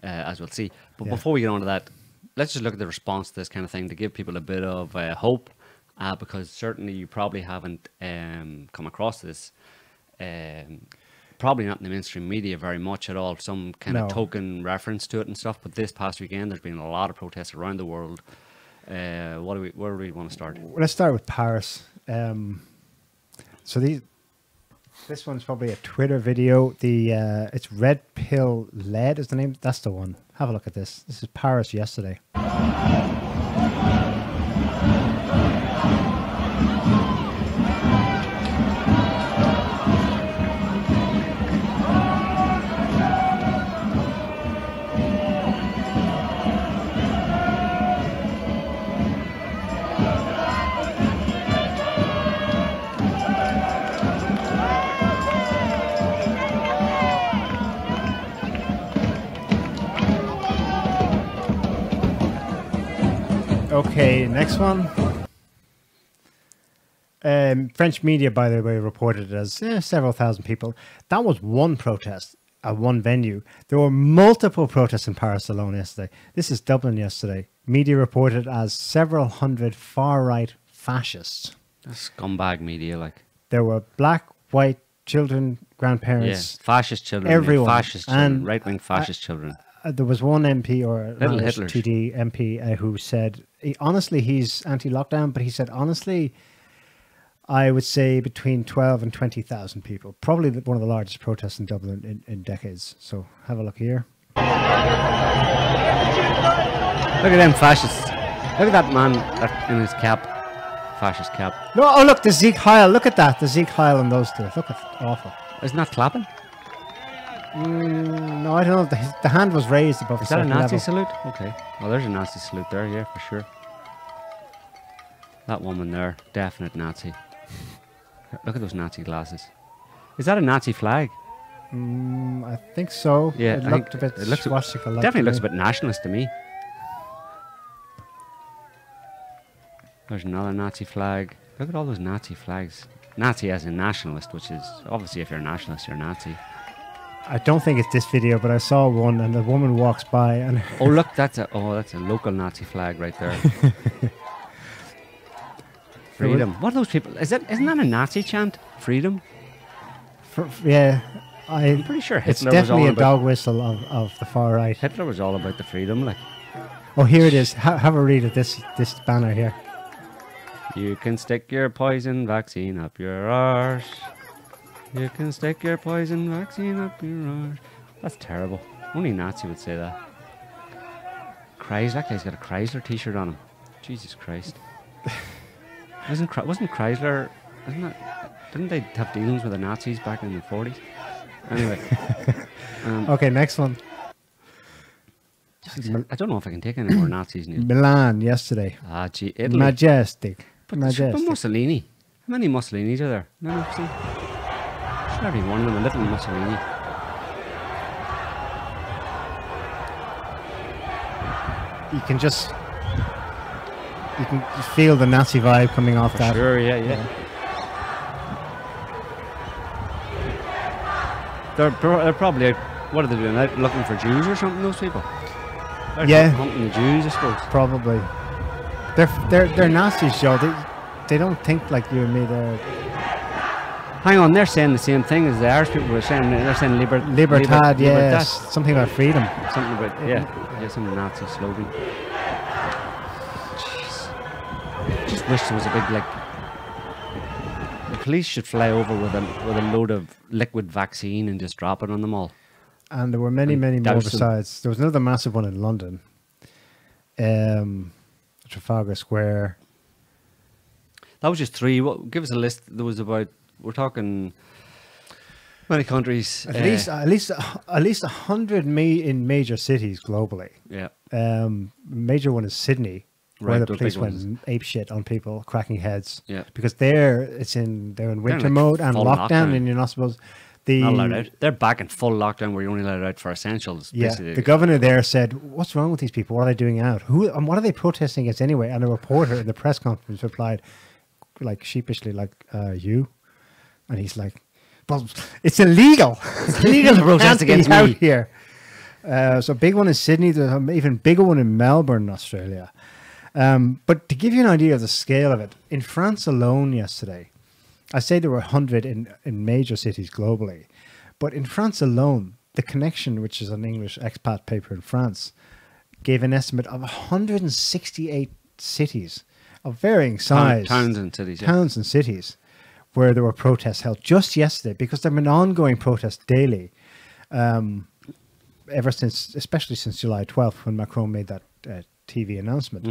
uh, as we'll see. But Yeah. before we get on to that, let's just look at the response to this kind of thing to give people a bit of uh, hope, uh, because certainly you probably haven't um, come across this. Um, probably not in the mainstream media very much at all. Some kind No. of token reference to it and stuff. But this past weekend, there's been a lot of protests around the world. Uh, what do we? Where do we want to start? Let's start with Paris. Um, so these, this one's probably a Twitter video. The uh, it's Red Pill Led is the name. That's the one. Have a look at this. This is Paris yesterday. Okay, next one. Um, French media, by the way, reported it as eh, several thousand people. That was one protest at one venue. There were multiple protests in Paris alone yesterday. This is Dublin yesterday. Media reported as several hundred far right fascists. That's scumbag media, like. There were black, white, children, Yeah, grandparents. fascist children. everyone. Fascist children. And Right wing fascist children. Uh, there was one MP or Little TD MP uh, who said, he, honestly, he's anti-lockdown, but he said, honestly, I would say between 12 and 20,000 people. Probably the- one of the largest protests in Dublin in, in decades. So have a look here. Look at them fascists. Look at that man in his cap. Fascist cap. No, oh, look, the Sieg Heil. Look at that. The Sieg Heil and those two. Look awful. Isn't that clapping? Mm, no, I don't know. The, the hand was raised above Is a that a Nazi level. salute? Okay. Well, there's a Nazi salute there, yeah, for sure. That woman there, definite Nazi. Look at those Nazi glasses. Is that a Nazi flag? Mm, I think so. Yeah, it I looked a bit it looks swastika-like definitely looks a bit nationalist to me. There's another Nazi flag. Look at all those Nazi flags. Nazi as a nationalist, which is obviously if you're a nationalist, you're Nazi. I don't think it's this video, but I saw one, and the woman walks by, and Oh look, that's a oh that's a local Nazi flag right there. Freedom. What are those people? Is that isn't that a Nazi chant? Freedom. for, yeah, I, I'm pretty sure it's Hitler was all definitely a dog whistle of, of the far right. Hitler was all about the freedom. Like Oh, here it is. Ha- have a read of this this banner here. you can stick your poison vaccine up your arse. You can stick your poison vaccine up your arse. That's terrible. Only Nazi would say that. Chrysler. That guy's got a Chrysler T-shirt on him. Jesus Christ. wasn't wasn't Chrysler? Isn't that? Didn't they have dealings with the Nazis back in the forties? Anyway, um, Okay, next one. I don't know if I can take any more Nazis news. Milan yesterday. Ah, gee, Italy. Majestic. But Majestic. Mussolini. How many Mussolinis are there? None of them. Should there be one of them, a little Mussolini? You can just you can feel the Nazi vibe coming off that. Sure, yeah, yeah. They're, pro- they're probably out, what are they doing? Out looking for Jews or something? Those people. They're Yeah. hunting the Jews, I suppose. Probably. They're they're they're Nazis, Joe. They they don't think like you and me. They're Hang on, they're saying the same thing as the Irish people were saying. They're saying liber- libertad, liber- yes, libertad. something about freedom. Something about yeah, yeah, some Nazi slogan. Jeez. Just wish there was a big like. The police should fly over with a with a load of liquid vaccine and just drop it on them all. And there were many, And many more besides. There was another massive one in London. Um, Trafalgar Square. That was just three. What, give us a list. There was about we're talking many countries. At uh, least, at least, at least a hundred ma- in major cities globally. yeah. Um, major one is Sydney, where Right, the those police went ones. ape shit on people, cracking heads. Yeah. because there it's in they're in winter like mode and lockdown, lockdown. and you're not supposed. The Not allowed out. They're back in full lockdown where you're only allowed out for essentials. yeah, basically. the governor there said, "What's wrong with these people? What are they doing out? Who and what are they protesting against anyway?" And a reporter in the press conference replied, like sheepishly, like uh, you, and he's like, "Well, it's illegal. It's illegal to protest against out me." here." Uh, so big one in Sydney. There's an even bigger one in Melbourne, Australia. Um, but to give you an idea of the scale of it, in France alone yesterday, I say there were 100 in, in major cities globally, but in France alone, The Connection, which is an English expat paper in France, gave an estimate of 168 cities of varying size. towns and cities, yeah. Towns and cities where there were protests held just yesterday because there have been ongoing protests daily um, ever since, especially since July 12th when Macron made that uh, TV announcement.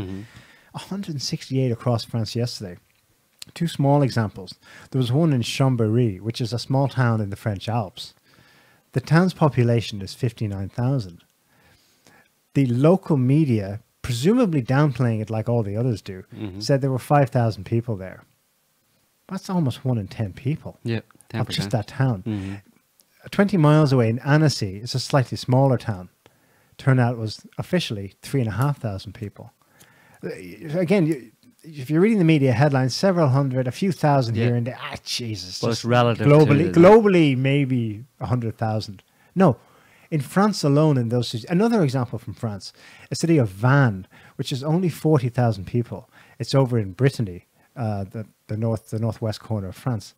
168 across France yesterday. Two small examples. There was one in Chambéry, which is a small town in the French Alps. The town's population is 59,000. The local media, presumably downplaying it like all the others do, said there were 5,000 people there. That's almost one in 10 people Yeah, of just that town. Mhm. 20 miles away in Annecy, it's a slightly smaller town. Turnout was officially 3,500 people. Uh, Again, you, if you're reading the media headlines, several hundred, a few thousand Yeah. here and there. Ah, Jesus. Well, just it's relative Globally, the- globally, maybe a hundred thousand. No, in France alone, in those cities. Another example from France, a city of Vannes, which is only forty thousand people. It's over in Brittany, uh, the the north, the northwest corner of France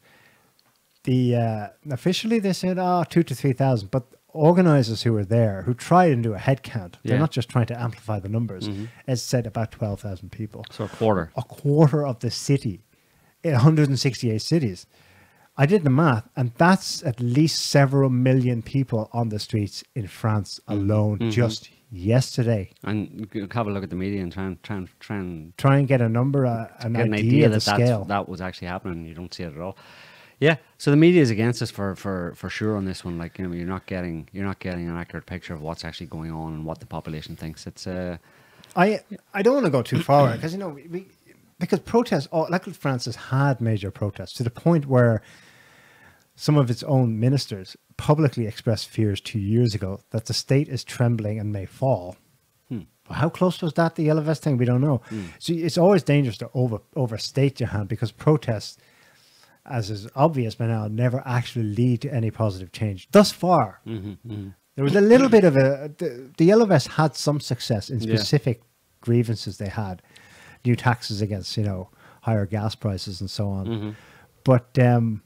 the uh, officially they said ah oh two to three thousand, but organizers who were there who tried and do a head count, they're Yeah. not just trying to amplify the numbers, as said about twelve thousand people, So a quarter. a quarter of the city, in 168 cities. I did the math, and that's at least several million people on the streets in France alone just yesterday. And have a look at the media and try and try and try and Try and get a number, uh, an, get an idea, idea of the that scale. that was actually happening. You don't see it at all. Yeah, so the media is against us for, for, for sure on this one. Like you know, you're not getting you're not getting an accurate picture of what's actually going on and what the population thinks. It's uh, I I don't want to go too far because you know we, we because protests. Oh, like France has had major protests to the point where some of its own ministers publicly expressed fears two years ago that the state is trembling and may fall. Hmm. How close was that the Yellow Vest thing? We don't know. Hmm. So it's always dangerous to over overstate your hand because protests, as is obvious by now, never actually lead to any positive change. Thus far, mm-hmm, mm-hmm. there was a little bit of a the, the Yellow Vest had some success in Yeah. specific grievances they had, new taxes against you know higher gas prices and so on. Mm-hmm. But um,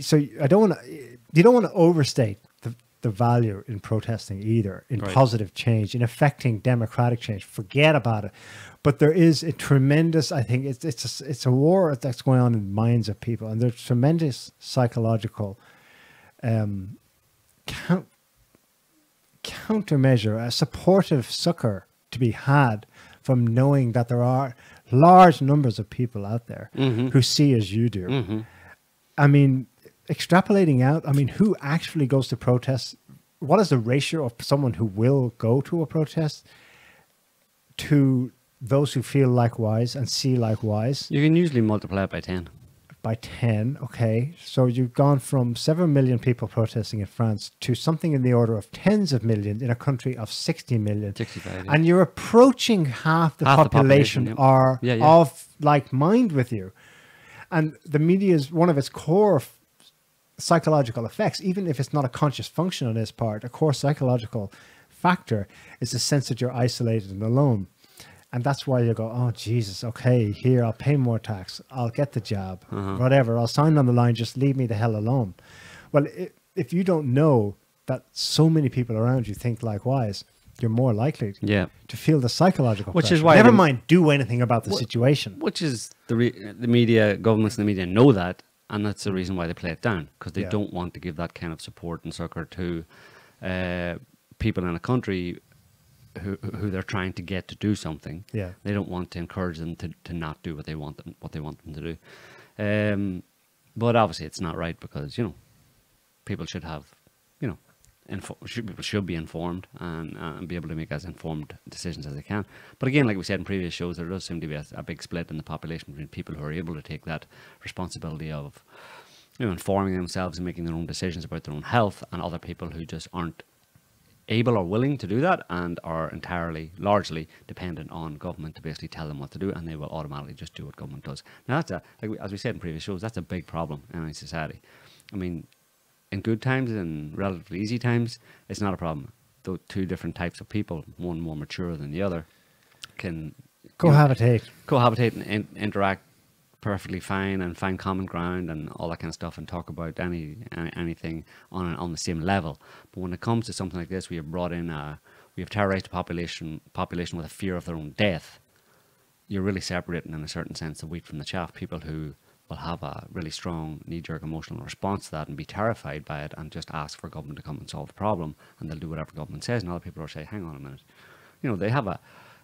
so I don't want to. You don't want to overstate the the value in protesting either, in Right. positive change, in affecting democratic change. Forget about it. But there is a tremendous. I think it's it's a, it's a war that's going on in the minds of people, and there's tremendous psychological um, count, countermeasure, a supportive succor to be had from knowing that there are large numbers of people out there who see as you do. I mean, extrapolating out, I mean, who actually goes to protests? What is the ratio of someone who will go to a protest to those who feel likewise and see likewise? you can usually multiply it by ten. by 10 okay so you've gone from 7 million people protesting in france to something in the order of tens of millions in a country of 60 million 65, yeah. and you're approaching half the Half the population, population, yeah. are Yeah, of like mind with you and the media is one of its core psychological effects even if it's not a conscious function on his part a core psychological factor is the sense that you're isolated and alone and that's why you go, oh Jesus, okay, here I'll pay more tax, I'll get the job, Uh-huh. whatever. I'll sign on the line, just leave me the hell alone. Well, if you don't know that so many people around you think likewise, you're more likely Yeah. to feel the psychological. Which is why never mind do anything about the situation. Which is the re- the media, governments, and the media know that, and that's the reason why they play it down because they Yeah. don't want to give that kind of support and succor to uh, people in a country who who they're trying to get to do something. Yeah. they don't want to encourage them to, to not do what they want them what they want them to do. Um, but obviously, it's not right because you know people should have info- should, people should be informed and, uh, and be able to make as informed decisions as they can. But again, like we said in previous shows, there does seem to be a, a big split in the population between people who are able to take that responsibility of you know informing themselves and making their own decisions about their own health, and other people who just aren't able or willing to do that and are entirely, largely dependent on government to basically tell them what to do, and they will automatically just do what government does. Now, that's a, like we, as we said in previous shows, that's a big problem in any society. I mean, in good times and relatively easy times, it's not a problem. Though two different types of people, one more mature than the other, can you know, Cohabitate. cohabitate and in, interact perfectly fine and find common ground and all that kind of stuff and talk about any, any anything on on the same level. But when it comes to something like this, we have brought in a we have terrorized the population population with a fear of their own death. You're really separating, in a certain sense, the wheat from the chaff. People who will have a really strong knee-jerk emotional response to that and be terrified by it and just ask for government to come and solve the problem, and they'll do whatever government says. And other people are saying, "Hang on a minute," you know, they have a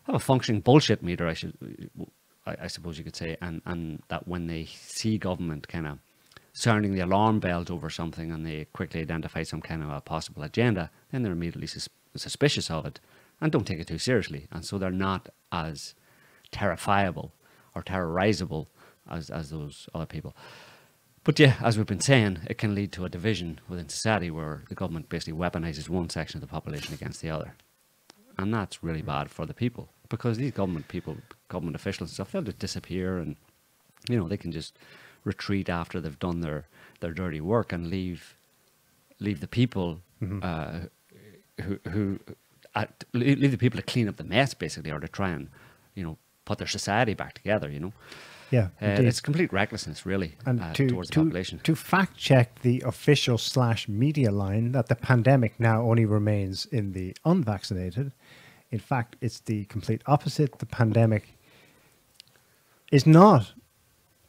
have a functioning bullshit meter. I should, I, I suppose you could say, and and that when they see government kind of sounding the alarm bells over something and they quickly identify some kind of a possible agenda, then they're immediately sus- suspicious of it and don't take it too seriously, and so they're not as terrifiable or terrorizable as as those other people. But yeah, as we've been saying, it can lead to a division within society where the government basically weaponizes one section of the population against the other. And that's really bad for the people because these government people, government officials and stuff, they'll just disappear and you know they can just retreat after they've done their their dirty work and leave leave the people uh, who who uh, leave the people to clean up the mess basically or to try and you know put their society back together. You know. Yeah, Uh, it's complete recklessness, really, and uh, to, towards the to, population. to fact check the official slash media line that the pandemic now only remains in the unvaccinated. In fact, it's the complete opposite. The pandemic is not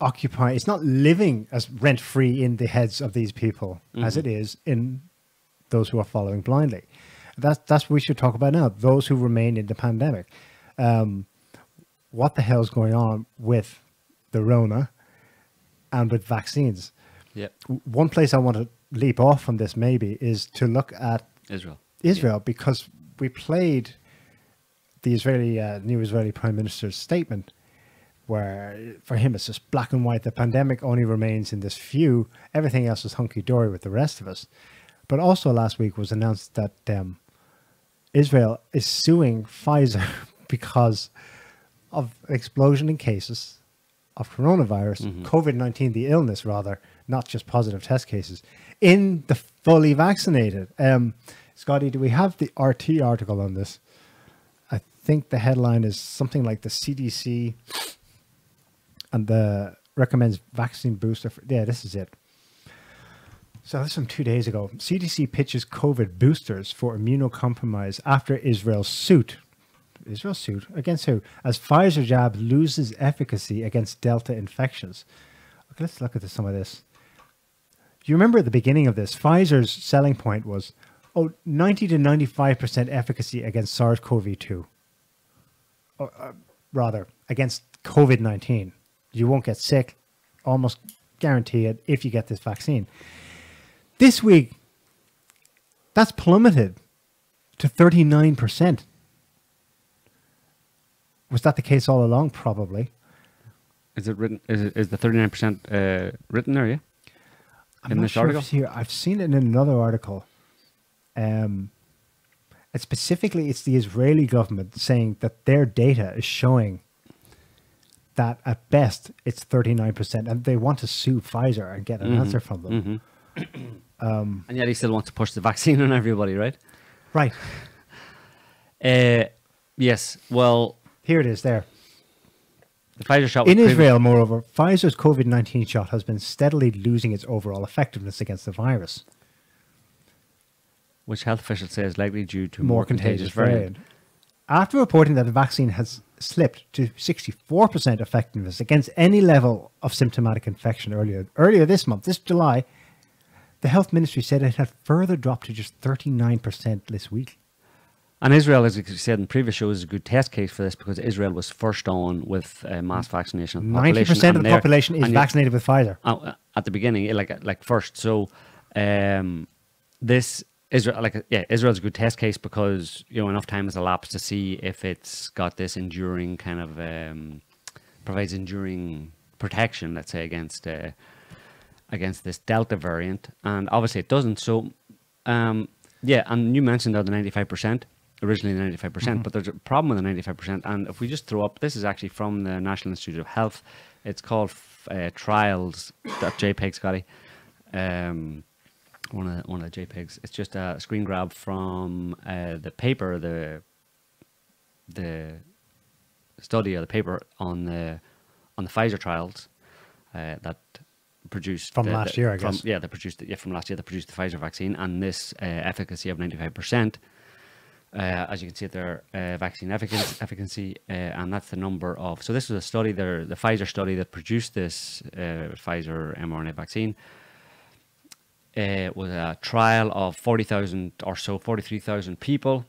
occupying, it's not living as rent free in the heads of these people as Mm-hmm. it is in those who are following blindly. That's, that's what we should talk about now those who remain in the pandemic. Um, what the hell is going on with the Rona and with vaccines? Yep, One place I want to leap off from this maybe is to look at Israel. Israel because we played the Israeli uh, new Israeli Prime Minister's statement, where for him it's just black and white. The pandemic only remains in this few. Everything else is hunky dory with the rest of us. But also last week was announced that um, Israel is suing Pfizer because of an explosion in cases of coronavirus, COVID 19, the illness rather, not just positive test cases, in the fully vaccinated. Um, Scotty, do we have the RT article on this? I think the headline is something like the CDC and the recommends vaccine booster. For, yeah, this is it. So this is from two days ago. CDC pitches COVID boosters for immunocompromised after Israel's suit. Israel's suit against who? As Pfizer jab loses efficacy against Delta infections. Okay, let's look at this, some of this. You remember at the beginning of this, Pfizer's selling point was, oh, 90 to 95% efficacy against SARS-CoV-2. Or, uh, rather, against COVID-19. You won't get sick, almost guarantee it, if you get this vaccine. This week, that's plummeted to 39%. Was that the case all along? Probably. Is it written? Is it, is the thirty nine percent uh, written there? Yeah. I'm In not this sure if article? here. I've seen it in another article. Um, and specifically, it's the Israeli government saying that their data is showing that at best it's 39%, and they want to sue Pfizer and get an Mm-hmm. answer from them. And yet he still wants to push the vaccine on everybody, right? Right. Uh, yes. Well, Here it is there. the Pfizer shot In Israel, moreover, Pfizer's COVID 19 shot has been steadily losing its overall effectiveness against the virus. which health officials say is likely due to more contagious variant. After reporting that the vaccine has slipped to 64% effectiveness against any level of symptomatic infection earlier earlier this month, this July, the health ministry said it had further dropped to just 39% this week. And Israel, as you said in previous shows, is a good test case for this because Israel was first on with uh, mass vaccination. population, 90% of the population is vaccinated with Pfizer. uh, at the beginning, like like first. So, um, this Israel, like yeah, Israel's a good test case because you know enough time has elapsed to see if it's got this enduring kind of um, provides enduring protection, let's say against uh, against this Delta variant, and obviously it doesn't. So, um, yeah, and you mentioned there the ninety five percent. Originally the ninety five percent, but there's a problem with the ninety five percent. And if we just throw up, this is actually from the National Institute of Health. It's called uh, trials.jpg, Scotty. Um, one of the, one of the JPEGs. It's just a screen grab from uh, the paper, the the study or the paper on the on the Pfizer trials uh, that produced From the- last the- year, I from- guess. Yeah, they produced yeah from last year. They produced the Pfizer vaccine and this uh, efficacy of ninety five percent. Uh, as you can see there, uh, vaccine efficacy, efficacy uh, and that's the number of. So this was a study there, the Pfizer study that produced this uh, Pfizer mRNA vaccine. It was a trial of forty thousand or so, forty three thousand people,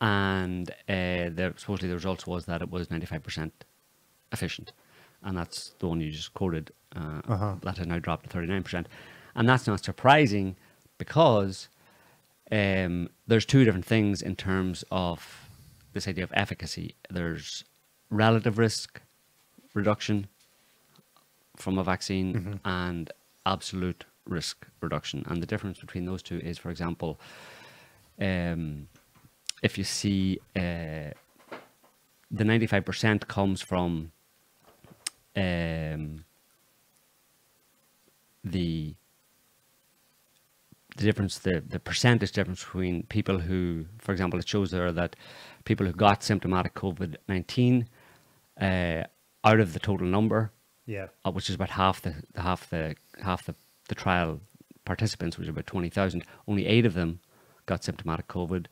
and uh, the, supposedly the results was that it was ninety five percent efficient, and that's the one you just quoted. Uh, Uh-huh. That has now dropped to thirty nine percent, and that's not surprising because um, there's two different things in terms of this idea of efficacy. There's relative risk reduction from a vaccine and absolute risk reduction. And the difference between those two is, for example, um, if you see uh, the 95% comes from um, the the difference, the, the percentage difference between people who, for example, it shows there that people who got symptomatic COVID 19 uh, out of the total number, Yeah. uh, which is about half the, the half the half the, the trial participants, which is about twenty thousand. Only eight of them got symptomatic COVID,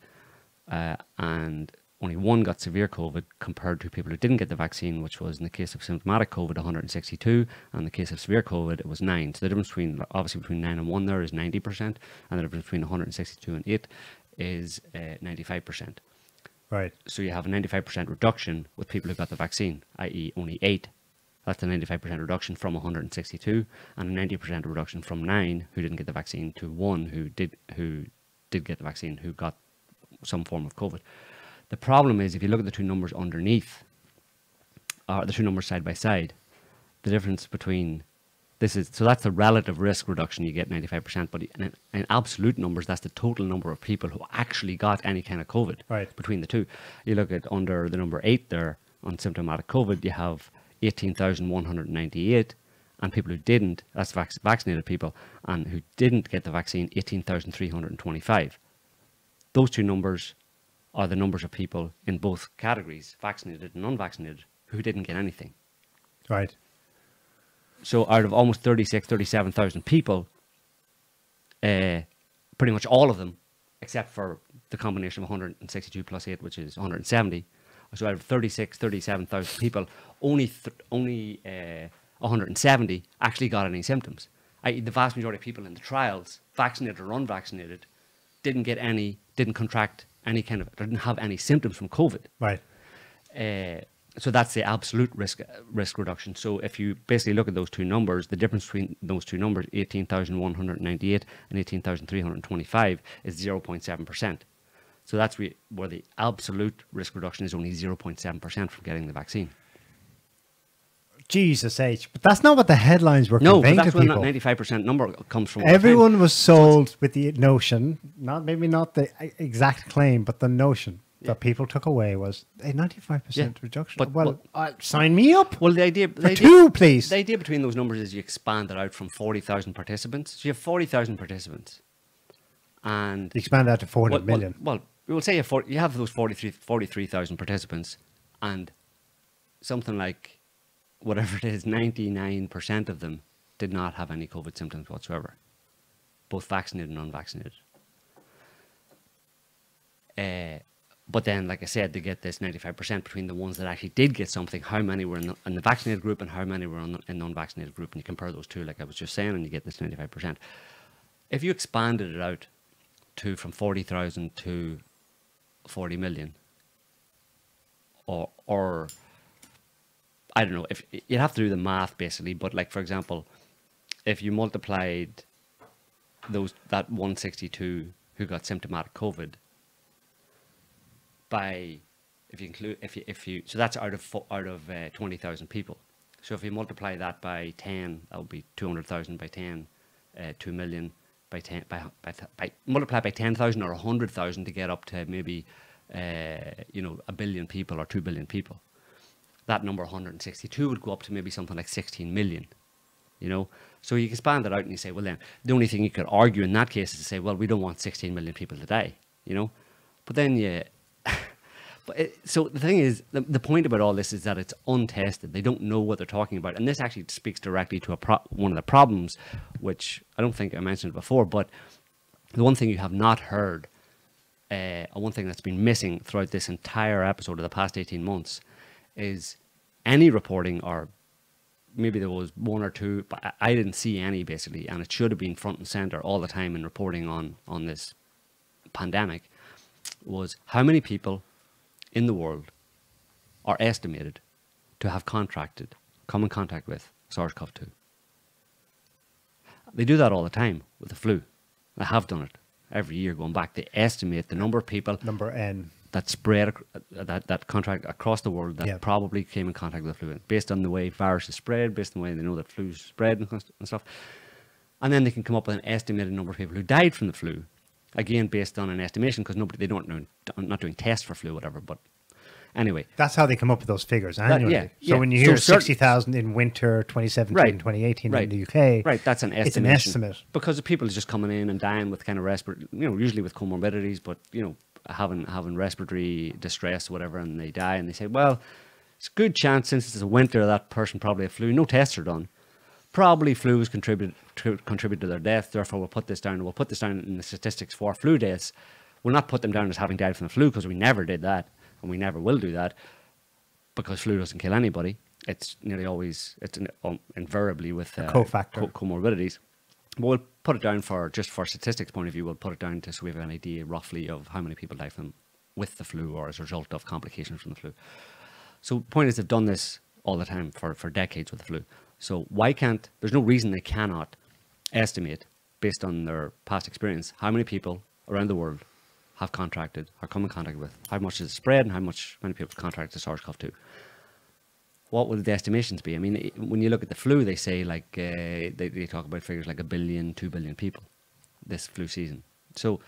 uh, and only one got severe COVID compared to people who didn't get the vaccine, which was in the case of symptomatic COVID 162, and in the case of severe COVID it was nine. So the difference between obviously between nine and one there is ninety percent, and the difference between 162 and eight is uh, five percent. Right. So you have a 95% reduction with people who got the vaccine, i.e., only eight. That's a 95% reduction from 162, and a 90% reduction from nine who didn't get the vaccine to one who did who did get the vaccine, who got some form of COVID. The problem is if you look at the two numbers underneath, or the two numbers side by side, the difference between this is so that's the relative risk reduction you get 95%, but in, in absolute numbers, that's the total number of people who actually got any kind of COVID Right. between the two. You look at under the number eight there on symptomatic COVID, you have 18,198, and people who didn't, that's vac- vaccinated people, and who didn't get the vaccine, 18,325. Those two numbers are the numbers of people in both categories, vaccinated and unvaccinated, who didn't get anything. Right. So out of almost 36, 37,000 people, uh, pretty much all of them, except for the combination of 162 plus 8, which is 170. So out of 36, 37,000 people, only th- only uh, 170 actually got any symptoms. I, the vast majority of people in the trials, vaccinated or unvaccinated, didn't get any, didn't contract any kind of, didn't have any symptoms from COVID. Right. Uh, so that's the absolute risk risk reduction. So if you basically look at those two numbers, the difference between those two numbers, eighteen thousand one hundred ninety eight and eighteen thousand three hundred twenty five, is zero point seven percent. So that's where the absolute risk reduction is only zero point seven percent from getting the vaccine. Jesus H. But that's not what the headlines were No, but that's to where that ninety five percent number comes from. all the time. Everyone was sold with the notion, not maybe not the exact claim, but the notion that people took away was a 95% Yeah, reduction. but- well, but- uh, sign me up. Well, the idea, the idea- two, please. The idea between those numbers is you expand it out from forty thousand participants. So you have forty thousand participants, and You expand that to 400 well, well- million. Well, we will say you have, 40, you have those 43 43,000 participants, and something like whatever it is, 99% of them did not have any COVID symptoms whatsoever, both vaccinated and unvaccinated. Uh, but then, like I said, they get this 95% between the ones that actually did get something, how many were in the, in the vaccinated group and how many were in the, in the unvaccinated group. And you compare those two, like I was just saying, and you get this 95%. If you expanded it out to from 40,000 to 40 million, or, or I don't know, if you'd have to do the math basically, but like for example, if you multiplied those that 162 who got symptomatic COVID by if you include if you if you so that's out of out of uh, 20,000 people. So if you multiply that by 10, that would be 200,000 by 10, uh, 2 million by 10 by by, by multiply by 10,000 or 100,000 to get up to maybe uh, you know a billion people or 2 billion people. That number 162 would go up to maybe something like 16 million you know? So you expand that out and you say well then the only thing you could argue in that case is to say well we don't want 16 million people to die you know? But then you but it, so the thing is the, the point about all this is that it's untested. They don't know what they're talking about. And this actually speaks directly to one of the problems which i don't think i mentioned before but the one thing you have not heard uh, one thing that's been missing throughout this entire episode of the past 18 months is any reporting or maybe there was one or two, but I- didn't see any basically, and it should have been front and center all the time in reporting on on this pandemic. Was how many people in the world are estimated to have contracted, come in contact with SARS-CoV-2? They do that all the time with the flu. They have done it every year going back. They estimate the number of people Number N. that spread that that contract across the world that probably came in contact with the flu, based on the way viruses spread, based on the way they know that flu spread and, and stuff. And then they can come up with an estimated number of people who died from the flu, again based on an estimation because nobody they don't know, not doing tests for flu, whatever. But Anyway, That's how they come up with those figures annually. yeah, so yeah. when you hear certain- 60,000 in winter 2017, Right. 2018 right. in the UK, Right, that's an estimation. It's an estimate. because the people are just coming in and dying with kind of respiratory, you know, usually with comorbidities, but you know, having having respiratory distress, or whatever, and they die, and they say, well, it's a good chance since it's a winter that person probably had flu. No tests are done. Probably flu has contributed to contribute to their death. Therefore, we'll put this down. We'll put this down in the statistics for flu deaths. We'll not put them down as having died from the flu because we never did that, and we never will do that because flu doesn't kill anybody. It's nearly always it's in, um, invariably with uh, cofactor. co- comorbidities. We'll put it down for just for statistics point of view. We'll put it down to so we have an idea roughly of how many people die from with the flu or as a result of complications from the flu. So point is they've done this all the time for, for decades with the flu. So why can't there's no reason they cannot estimate based on their past experience how many people around the world have contracted or come in contact with, how much is it spread and how much many people have contracted SARS-CoV-2. What would the estimations be? I mean, when you look at the flu, they say like uh, they, they talk about figures like a billion, two billion people this flu season. So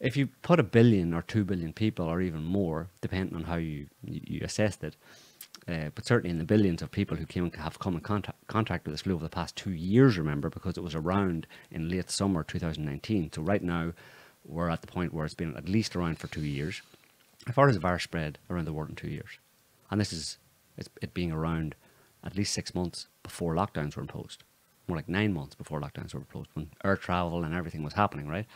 if you put a billion or two billion people or even more, depending on how you, you assessed it, uh, but certainly in the billions of people who came have come in contact, contact with this flu over the past two years, remember, because it was around in late summer 2019. So right now, we're at the point where it's been at least around for two years. How far has the virus spread around the world in two years? And this is it being around at least six months before lockdowns were imposed. More like nine months before lockdowns were imposed, when air travel and everything was happening, right?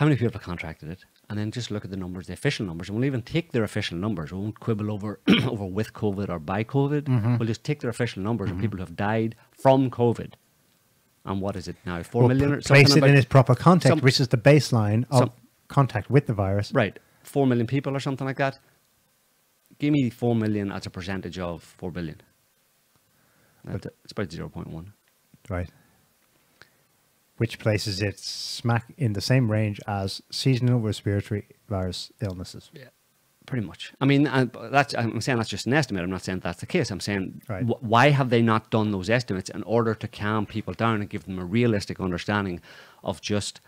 how many people have contracted it, and then just look at the numbers, the official numbers, and we'll even take their official numbers. We won't quibble over over with COVID or by COVID. Mm-hmm. We'll just take their official numbers of people who have died from COVID. And what is it now? Four Well, million or something place it in its proper context, some- which is the baseline of some- contact with the virus. Right, four million people or something like that. Give me four million as a percentage of four billion. That's- It's about zero point one. Right. Which places it smack in the same range as seasonal respiratory virus illnesses. Yeah, pretty much. I mean, I, that's I'm saying that's just an estimate. I'm not saying that's the case. I'm saying Right. wh- why have they not done those estimates in order to calm people down and give them a realistic understanding of just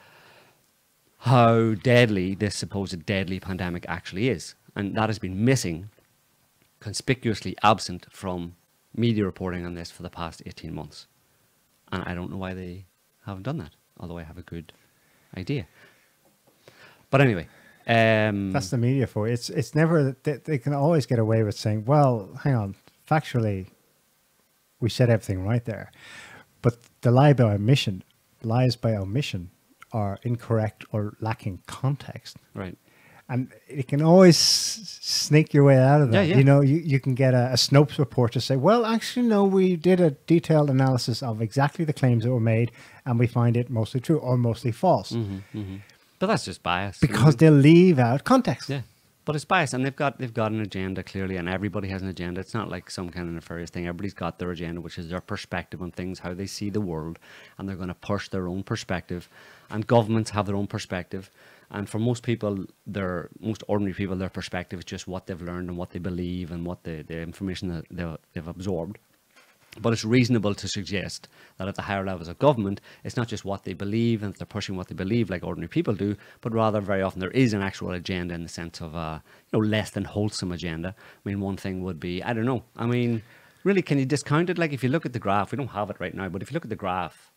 how deadly this supposed deadly pandemic actually is, and that has been missing, conspicuously absent from media reporting on this for the past 18 months, and I don't know why they haven't done that. Although I have a good idea. But anyway, um, That's the media for you. It's it's never they, they can always get away with saying, "Well, hang on, factually, we said everything right there," but the lie by omission, lies by omission, are incorrect or lacking context, right. And it can always sneak your way out of that. Yeah, yeah. You know, you, you can get a, a Snopes report to say, "Well, actually, no, we did a detailed analysis of exactly the claims that were made, and we find it mostly true or mostly false," mm-hmm, mm-hmm. But that's just bias. because mm-hmm. they'll leave out context. yeah, but it's bias, and they've got they've got an agenda clearly, and everybody has an agenda. It's not like some kind of nefarious thing. Everybody's got their agenda, which is their perspective on things, how they see the world, and they're going to push their own perspective. And governments have their own perspective, and for most people, their most ordinary people, their perspective is just what they've learned and what they believe and what the, the information that they've, they've absorbed. But it's reasonable to suggest that at the higher levels of government, it's not just what they believe and they're pushing what they believe like ordinary people do, but rather very often there is an actual agenda in the sense of a you know less than wholesome agenda. I mean, one thing would be I don't know. I mean, really, can you discount it? Like if you look at the graph, we don't have it right now, but if you look at the graph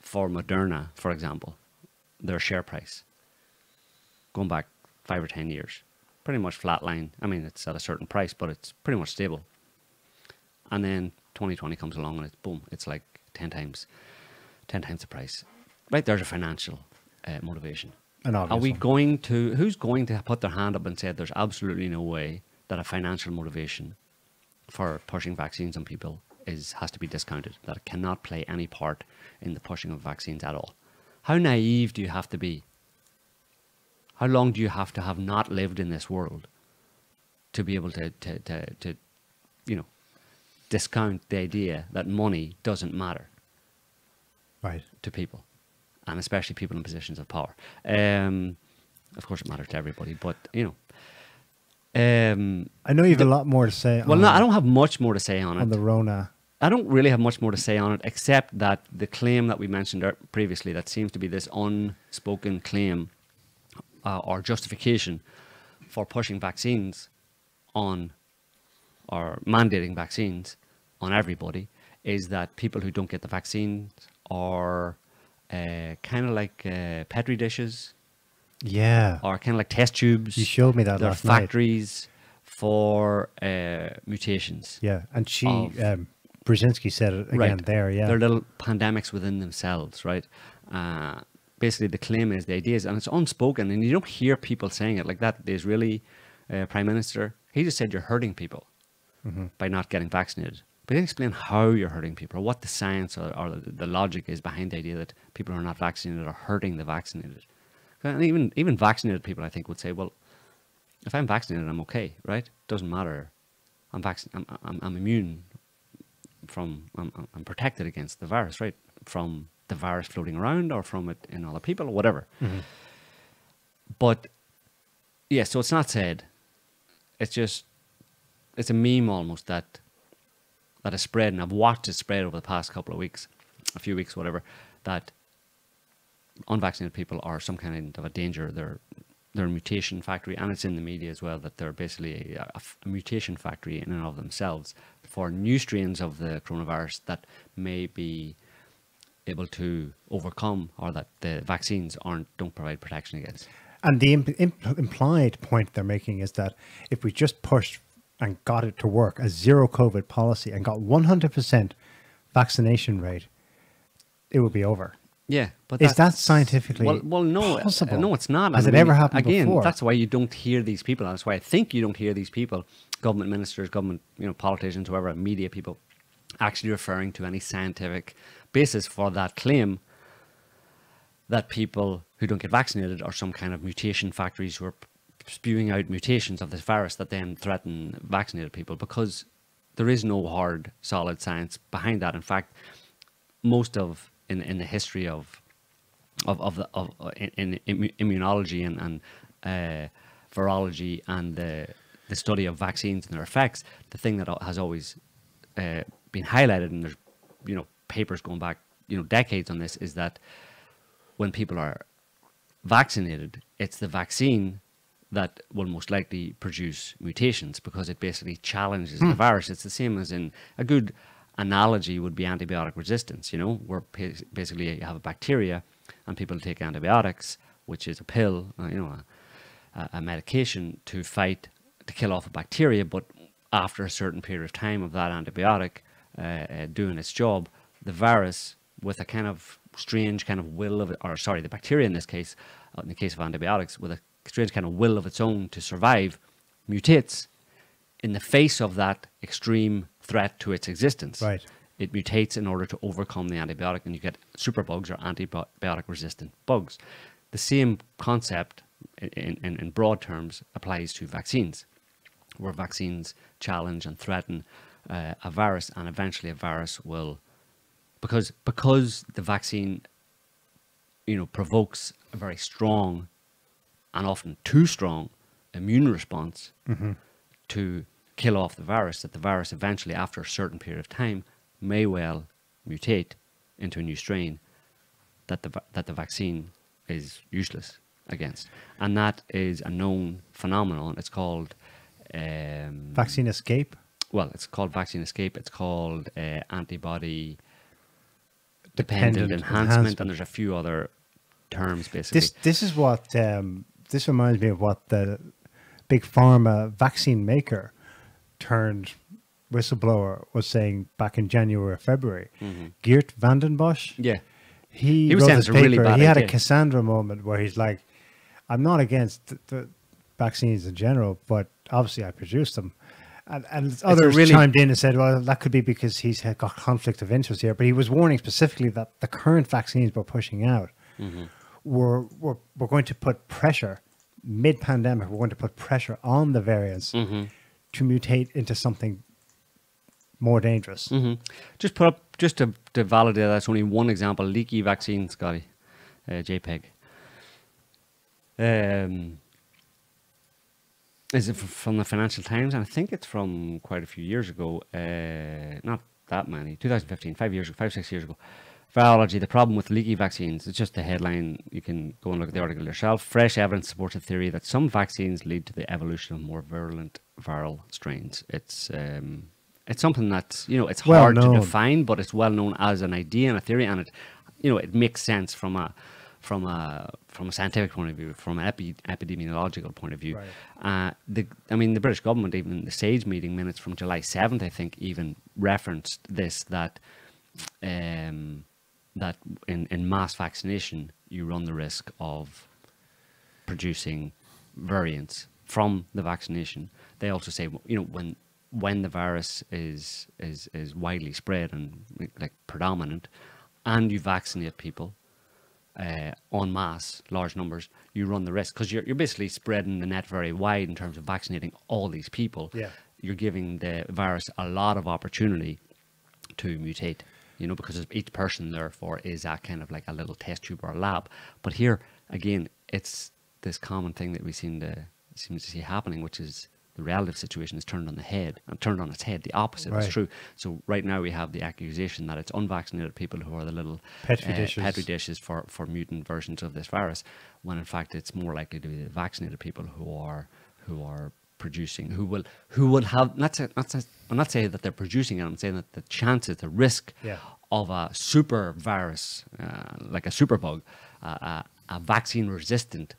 for Moderna, for example, their share price going back five or ten years, pretty much flat line. I mean, it's at a certain price, but it's pretty much stable and then 2020 comes along and it's boom, it's like 10 times, 10 times the price. Right there's a financial uh, motivation. Are we one. going to? Who's going to put their hand up and say there's absolutely no way that a financial motivation for pushing vaccines on people is has to be discounted? That it cannot play any part in the pushing of vaccines at all. How naive do you have to be? How long do you have to have not lived in this world to be able to to to, to you know discount the idea that money doesn't matter Right. to people, and especially people in positions of power. Um, of course, it matters to everybody, but you know. Um, I know you have a lot more to say. well, no, I don't have much more to say on on it. On the Rona. I don't really have much more to say on it, except that the claim that we mentioned previously, that seems to be this unspoken claim uh, or justification for pushing vaccines on or mandating vaccines on everybody is that people who don't get the vaccines are uh, kind of like uh, petri dishes Yeah. or kind of like test tubes. You showed me that They're last night. factories for uh, mutations. Yeah. And she, Of- um, Brzezinski said it again there. Yeah. They're little pandemics within themselves, right? Basically, the claim is the idea is, and it's unspoken, and you don't hear people saying it like that. The Israeli uh, prime minister, he just said you're hurting people Mm-hmm. by not getting vaccinated. But he didn't explain how you're hurting people, or what the science or, or the, logic is behind the idea that people who are not vaccinated are hurting the vaccinated. And even even vaccinated people, I think, would say, well, if I'm vaccinated, I'm okay, right? Doesn't matter. I'm vaccin- I'm, I'm, I'm immune from I'm- I'm protected against the virus, right? From the virus floating around or from it in other people or whatever. Mm-hmm. But yeah, so it's not said. It's just it's a meme almost that that has spread, and I've watched it spread over the past couple of weeks, a few weeks, whatever. That unvaccinated people are some kind of a danger. They're they're a mutation factory, and it's in the media as well that they're basically a mutation factory in and of themselves for new strains of the coronavirus that may be able to overcome or that the vaccines aren't don't provide protection against. And the imp- imp- implied point they're making is that if we just pushed and got it to work, a zero COVID policy, and got 100% vaccination rate, it would be over. Yeah, but Is that scientifically well? Well, no, uh, possible? no, it's not. Has I it ever happened again? before? That's why you don't hear these people. That's why I think you don't hear these people, government ministers, government, you know, politicians, whoever, media people, actually referring to any scientific basis for that claim that people who don't get vaccinated are some kind of mutation factories who are spewing out mutations of this virus that then threaten vaccinated people because there is no hard, solid science behind that. In fact, most of in in the history of of of the of in, in immunology and and uh, virology and the the study of vaccines and their effects, the thing that has always uh, been highlighted, and there's you know papers going back you know decades on this, is that when people are vaccinated, it's the vaccine that will most likely produce mutations because it basically challenges the virus. It's the same as in a good analogy would be antibiotic resistance, you know, where basically you have a bacteria and people take antibiotics, which is a pill, uh, you know, a, a medication to fight, to kill off a bacteria, but after a certain period of time of that antibiotic uh, uh, doing its job, the virus, with a kind of strange kind of will of, or sorry, the bacteria in this case, uh, in the case of antibiotics, with a strange kind of will of its own to survive, mutates in the face of that extreme threat to its existence. Right. It mutates in order to overcome the antibiotic, and you get superbugs or antibiotic resistant bugs. The same concept, in, in, in broad terms, applies to vaccines, where vaccines challenge and threaten uh, a virus, and eventually a virus will, because because the vaccine, you know, provokes a very strong, and often too strong, immune response to kill off the virus, that the virus eventually, after a certain period of time, may well mutate into a new strain that the that the vaccine is useless against, and that is a known phenomenon. It's called um, Vaccine escape. Well, it's called vaccine escape. It's called uh, antibody Dependent dependent enhancement, enhancement. and there's a few other terms basically. This this is what um, this reminds me of what the big pharma vaccine maker turned whistleblower was saying back in January or February. Geert Vanden Bossche. yeah, He, He was wrote saying this really paper. bad He had a. Cassandra moment where he's like, "I'm not against the, the vaccines in general, but obviously I produced them." And, and others really- chimed in and said, "Well, that could be because he's got conflict of interest here." But he was warning specifically that the current vaccines we're pushing out Mm-hmm. were, were we're going to put pressure mid-pandemic. We're going to put pressure on the variants Mm-hmm. to mutate into something more dangerous. hmm Just put up just to, to validate that's only one example. Leaky vaccine, Scotty, uh, JPEG. Um, is it from the Financial Times? And I think it's from quite a few years ago. Uh, not that many. 2015, five years ago, five six years ago. Virology, the problem with leaky vaccines. It's just the headline. You can go and look at the article yourself. Fresh evidence supports a theory that some vaccines lead to the evolution of more virulent viral strains. It's um, it's something that's you know it's Well hard known. to define, but it's well known as an idea and a theory, and it you know it makes sense from a from a from a scientific point of view, from an epi- epidemiological point of view. Uh, the I mean the British government even the SAGE meeting minutes from July seventh, I think, even referenced this that um, that in, in mass vaccination you run the risk of producing variants from the vaccination. They also say, you know, when when the virus is is is widely spread and like predominant, and you vaccinate people uh, en masse, large numbers, you run the risk because you're you're basically spreading the net very wide in terms of vaccinating all these people. Yeah. You're giving the virus a lot of opportunity to mutate, you know, because each person therefore is a kind of like a little test tube or a lab. But here again, it's this common thing that we seem to seem to see happening, which is the relative situation is turned on the head and turned on its head. The opposite Right. is true. So right now we have the accusation that it's unvaccinated people who are the little Petri uh, dishes. petri dishes for, for mutant versions of this virus, when in fact it's more likely to be the vaccinated people who are who are producing who will who will have not say, not say, I'm not saying that they're producing it. I'm saying that the chances, the risk Yeah. of a super virus uh, like a superbug, uh, a, a vaccine resistant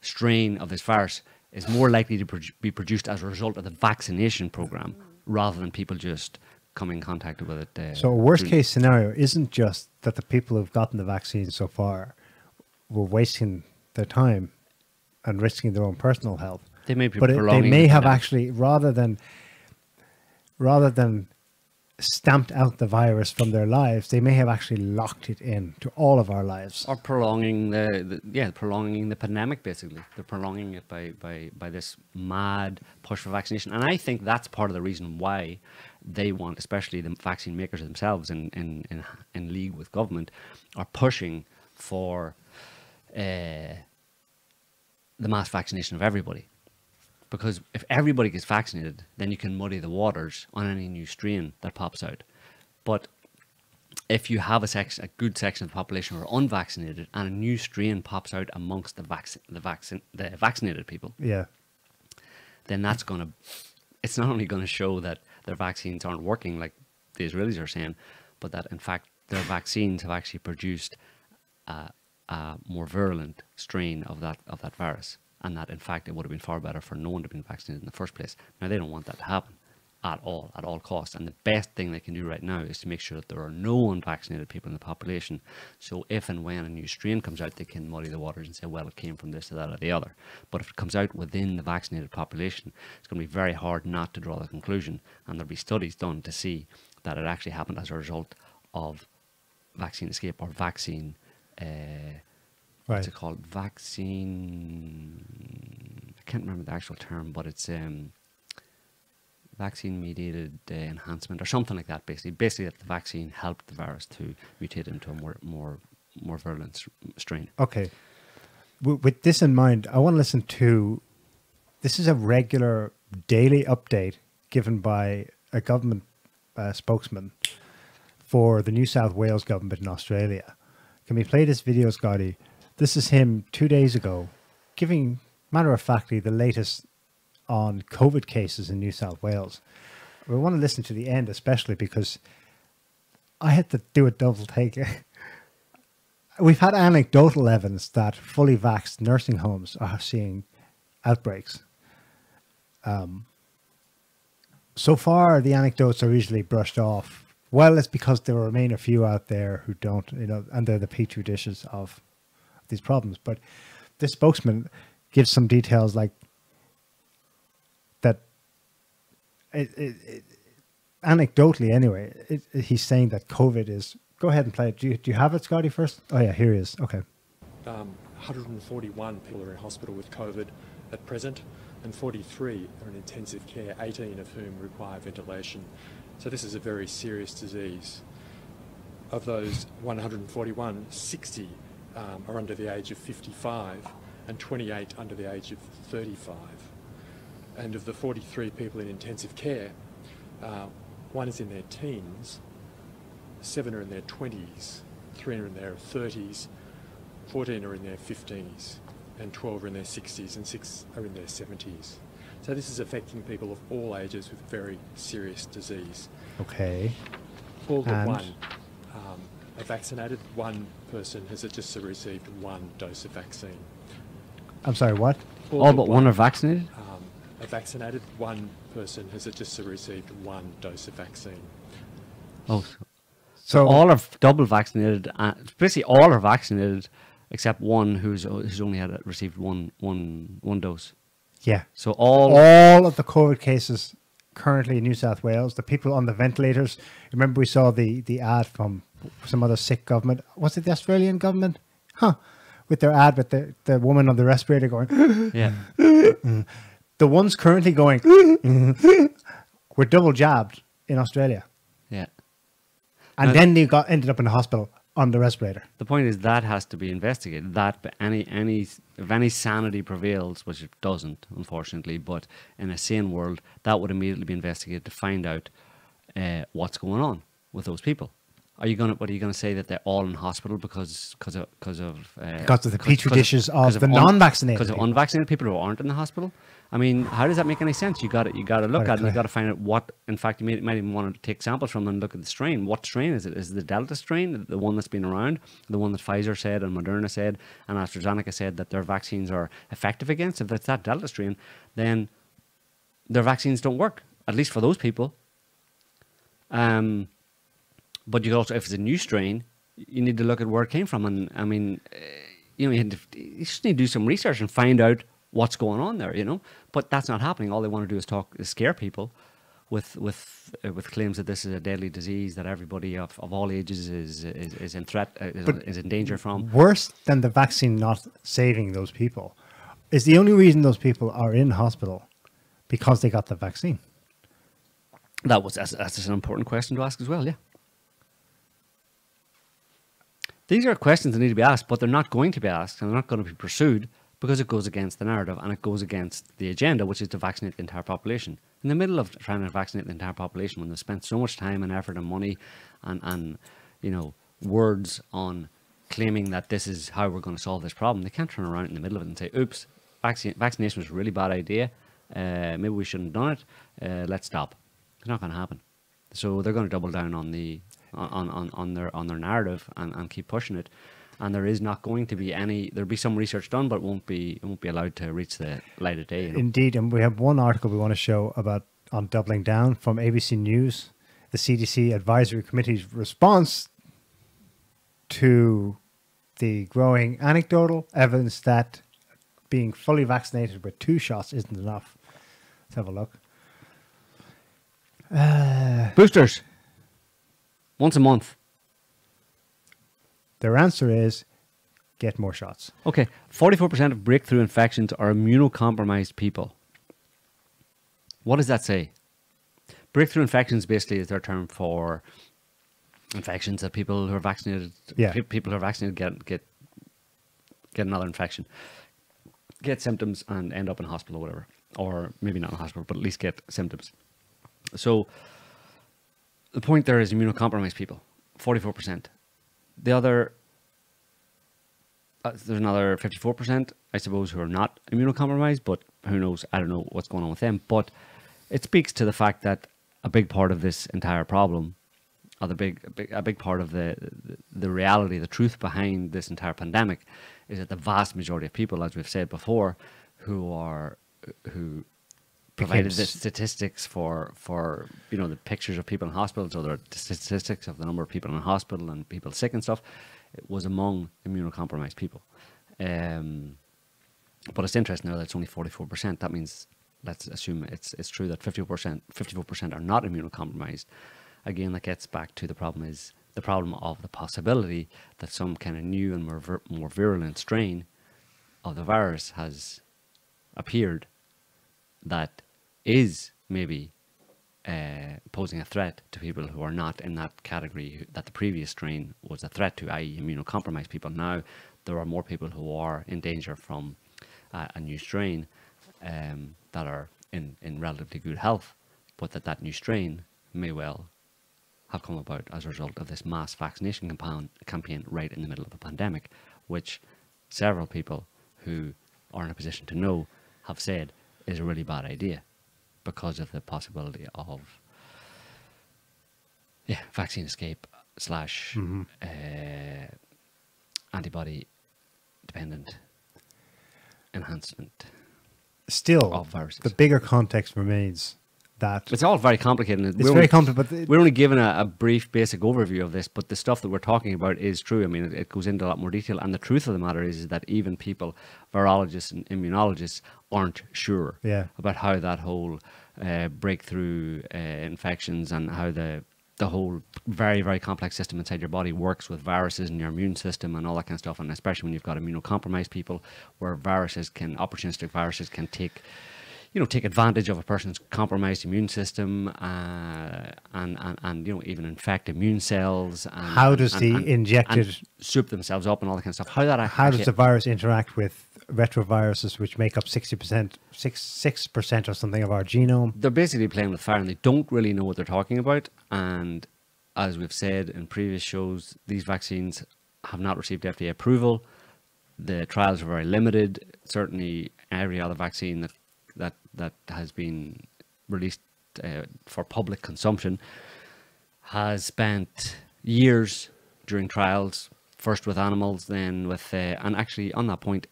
strain of this virus is more likely to produ- be produced as a result of the vaccination program rather than people just coming in contact with it. Uh, So a worst case scenario isn't just that the people who've gotten the vaccine so far were wasting their time and risking their own personal health. They may be but it, they may have actually rather than rather than stamped out the virus from their lives, they may have actually locked it in to all of our lives. or prolonging the, the yeah prolonging the pandemic basically. They're prolonging it by, by by this mad push for vaccination. And i think that's part of the reason why they want especially the vaccine makers themselves in in in, in league with government are pushing for uh, the mass vaccination of everybody because if everybody gets vaccinated then you can muddy the waters on any new strain that pops out but if you have a section, a good section of the population who are unvaccinated, and a new strain pops out amongst the vaccine, the vaccine, the vaccinated people, Yeah. then that's going to, it's not only going to show that their vaccines aren't working like the Israelis are saying, but that in fact their vaccines have actually produced a, a more virulent strain of that of that virus, and that in fact it would have been far better for no one to have been vaccinated in the first place. Now they don't want that to happen at all, at all costs, and the best thing they can do right now is to make sure that there are no unvaccinated people in the population. So if and when a new strain comes out, they can muddy the waters and say, well, it came from this or that or the other. But if it comes out within the vaccinated population, it's going to be very hard not to draw the conclusion, and there'll be studies done to see that it actually happened as a result of vaccine escape or vaccine. Uh, what's it called? Vaccine. I can't remember the actual term, but it's um, vaccine mediated uh, enhancement or something like that. Basically, basically that the vaccine helped the virus to mutate into a more more more virulent strain. Okay. W- with this in mind, I want to listen to. This is a regular daily update given by a government uh, spokesman for the New South Wales government in Australia. Can we play this video, Scotty? This is him two days ago, giving matter of factly the latest on COVID cases in New South Wales. We want to listen to the end, especially because I had to do a double take. We've had anecdotal evidence that fully vaxxed nursing homes are seeing outbreaks. Um, so far, the anecdotes are usually brushed off. Well, it's because there remain a few out there who don't, you know, and they're the petri dishes of these problems. But this spokesman gives some details like that. It, it, it, anecdotally, anyway, he's saying that COVID is. Go ahead and play it. Do you, do you have it, Scotty? First. Oh yeah, here he is. Okay. Um, 141 people are in hospital with COVID at present, and 43 are in intensive care, 18 of whom require ventilation. So this is a very serious disease. Of those 141, 60 um, are under the age of 55 and 28 under the age of 35. And of the 43 people in intensive care, uh, one is in their teens, seven are in their 20s, three are in their 30s, 14 are in their 50s, and 12 are in their 60s, and six are in their 70s. So this is affecting people of all ages with very serious disease. Okay. All but one um, are vaccinated. One person has just received one dose of vaccine. I'm sorry, what? All but one are vaccinated. um, are vaccinated. One person has just received one dose of vaccine. Oh, so So all are double vaccinated. Uh, basically, all are vaccinated except one who's who's only had received one one one dose. yeah, So all all of the COVID cases currently in New South Wales, the people on the ventilators. Remember, we saw the the ad from some other sick government. Was it the Australian government? Huh? With their ad with the the woman on the respirator going. yeah. the ones currently going were double jabbed in Australia, Yeah. and Now- then they got ended up in the hospital on the respirator. The point is that has to be investigated. That but any any if any sanity prevails, which it doesn't, unfortunately, but in a sane world, that would immediately be investigated to find out uh, what's going on with those people. Are you gonna? What are you gonna say that they're all in hospital because because of because of uh, Because of the petri dishes of 'cause the non-vaccinated because of people. unvaccinated people who aren't in the hospital? I mean, how does that make any sense? You got to You got to look Quite at it. You got to find out what. In fact, you may, might even want to take samples from them and look at the strain. What strain is it? Is it the Delta strain, the one that's been around, the one that Pfizer said and Moderna said and AstraZeneca said that their vaccines are effective against? If it's that Delta strain, then their vaccines don't work. At least for those people. Um, but you also, if it's a new strain, you need to look at where it came from. And I mean, uh, you know, you, had to, you just need to do some research and find out what's going on there. You know, but that's not happening. All they want to do is talk, is scare people with with uh, with claims that this is a deadly disease that everybody of, of all ages is is, is in threat uh, is, is in danger from. Worse than the vaccine not saving those people is the only reason those people are in hospital because they got the vaccine. That was that's, that's an important question to ask as well. Yeah. These are questions that need to be asked, but they're not going to be asked and they're not going to be pursued because it goes against the narrative and it goes against the agenda, which is to vaccinate the entire population. In the middle of trying to vaccinate the entire population, when they've spent so much time and effort and money and, and you know words on claiming that this is how we're going to solve this problem, they can't turn around in the middle of it and say, "Oops, vaccine, vaccination was a really bad idea. Uh, maybe we shouldn't have done it. Uh, let's stop." It's not going to happen. So they're going to double down on the on, on, on their on their narrative and, and keep pushing it. And there is not going to be any. There'll be some research done, but it won't be it won't be allowed to reach the light of day. You know? Indeed, and we have one article we want to show about on doubling down from ABC News, the CDC Advisory Committee's response to the growing anecdotal evidence that being fully vaccinated with two shots isn't enough. Let's have a look. Uh, Boosters once a month. Their answer is get more shots. Okay, forty-four percent of breakthrough infections are immunocompromised people. What does that say? Breakthrough infections basically is their term for infections that people who are vaccinated, Yeah. pe- people who are vaccinated get get get another infection, get symptoms and end up in hospital or whatever, or maybe not in hospital, but at least get symptoms. So the point there is immunocompromised people, forty-four percent. The other uh, there's another 54%, I suppose, who are not immunocompromised, but who knows? I don't know what's going on with them. But it speaks to the fact that a big part of this entire problem, or the big, a big, a big part of the, the the reality, the truth behind this entire pandemic, is that the vast majority of people, as we've said before, who are who provided the statistics for for you know the pictures of people in hospitals or the statistics of the number of people in hospital and people sick and stuff it was among immunocompromised people. Um, but it's interesting now that it's only 44% that means let's assume it's it's true that 50% 54% are not immunocompromised. Again that gets back to the problem is the problem of the possibility that some kind of new and more more virulent strain of the virus has appeared that is maybe uh, posing a threat to people who are not in that category that the previous strain was a threat to, i.e., immunocompromised people. Now there are more people who are in danger from uh, a new strain um, that are in, in relatively good health, but that that new strain may well have come about as a result of this mass vaccination campaign, campaign right in the middle of a pandemic, which several people who are in a position to know have said is a really bad idea because of the possibility of yeah vaccine escape slash uh, antibody dependent enhancement. Still, Of viruses. the bigger context remains that It's all very complicated. It's we're very only- complicated, we're only given a, a brief, basic overview of this. But the stuff that we're talking about is true. I mean, it, it goes into a lot more detail. And the truth of the matter is, is that even people, virologists and immunologists, aren't sure Yeah. about how that whole uh, breakthrough uh, infections and how the the whole very very complex system inside your body works with viruses and your immune system and all that kind of stuff. And especially when you've got immunocompromised people, where viruses can opportunistic viruses can take you know, take advantage of a person's compromised immune system, uh, and, and and you know, even infect immune cells. And, How does and- the and- injected- soup themselves up and all that kind of stuff? How that how does the virus interact with retroviruses, which make up 60%, 6, 6% or something of our genome? they're basically playing with fire and they don't really know what they're talking about. And as we've said in previous shows, these vaccines have not received FDA approval. The trials are very limited. Certainly, every other vaccine that that has been released uh, for public consumption has spent years during trials, first with animals, then with, uh, and actually on that point,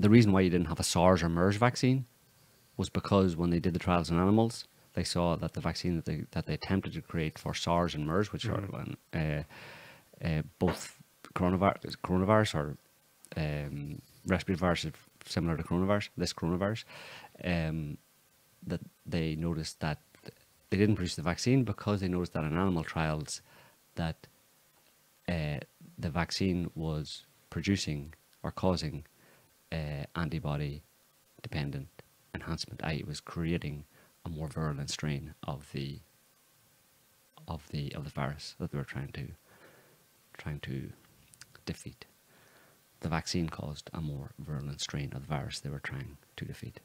the reason why you didn't have a SARS or MERS vaccine was because when they did the trials on animals, they saw that the vaccine that they that they attempted to create for SARS and MERS, which are uh, uh, both coronavirus, coronavirus or um, respiratory viruses similar to coronavirus, this coronavirus, um, that they noticed that they didn't produce the vaccine because they noticed that in animal trials that uh, the vaccine was producing or causing uh, antibody dependent enhancement, i.e., it was creating a more virulent strain of the of the of the virus that they were trying to trying to defeat. The vaccine caused a more virulent strain of the virus they were trying to defeat.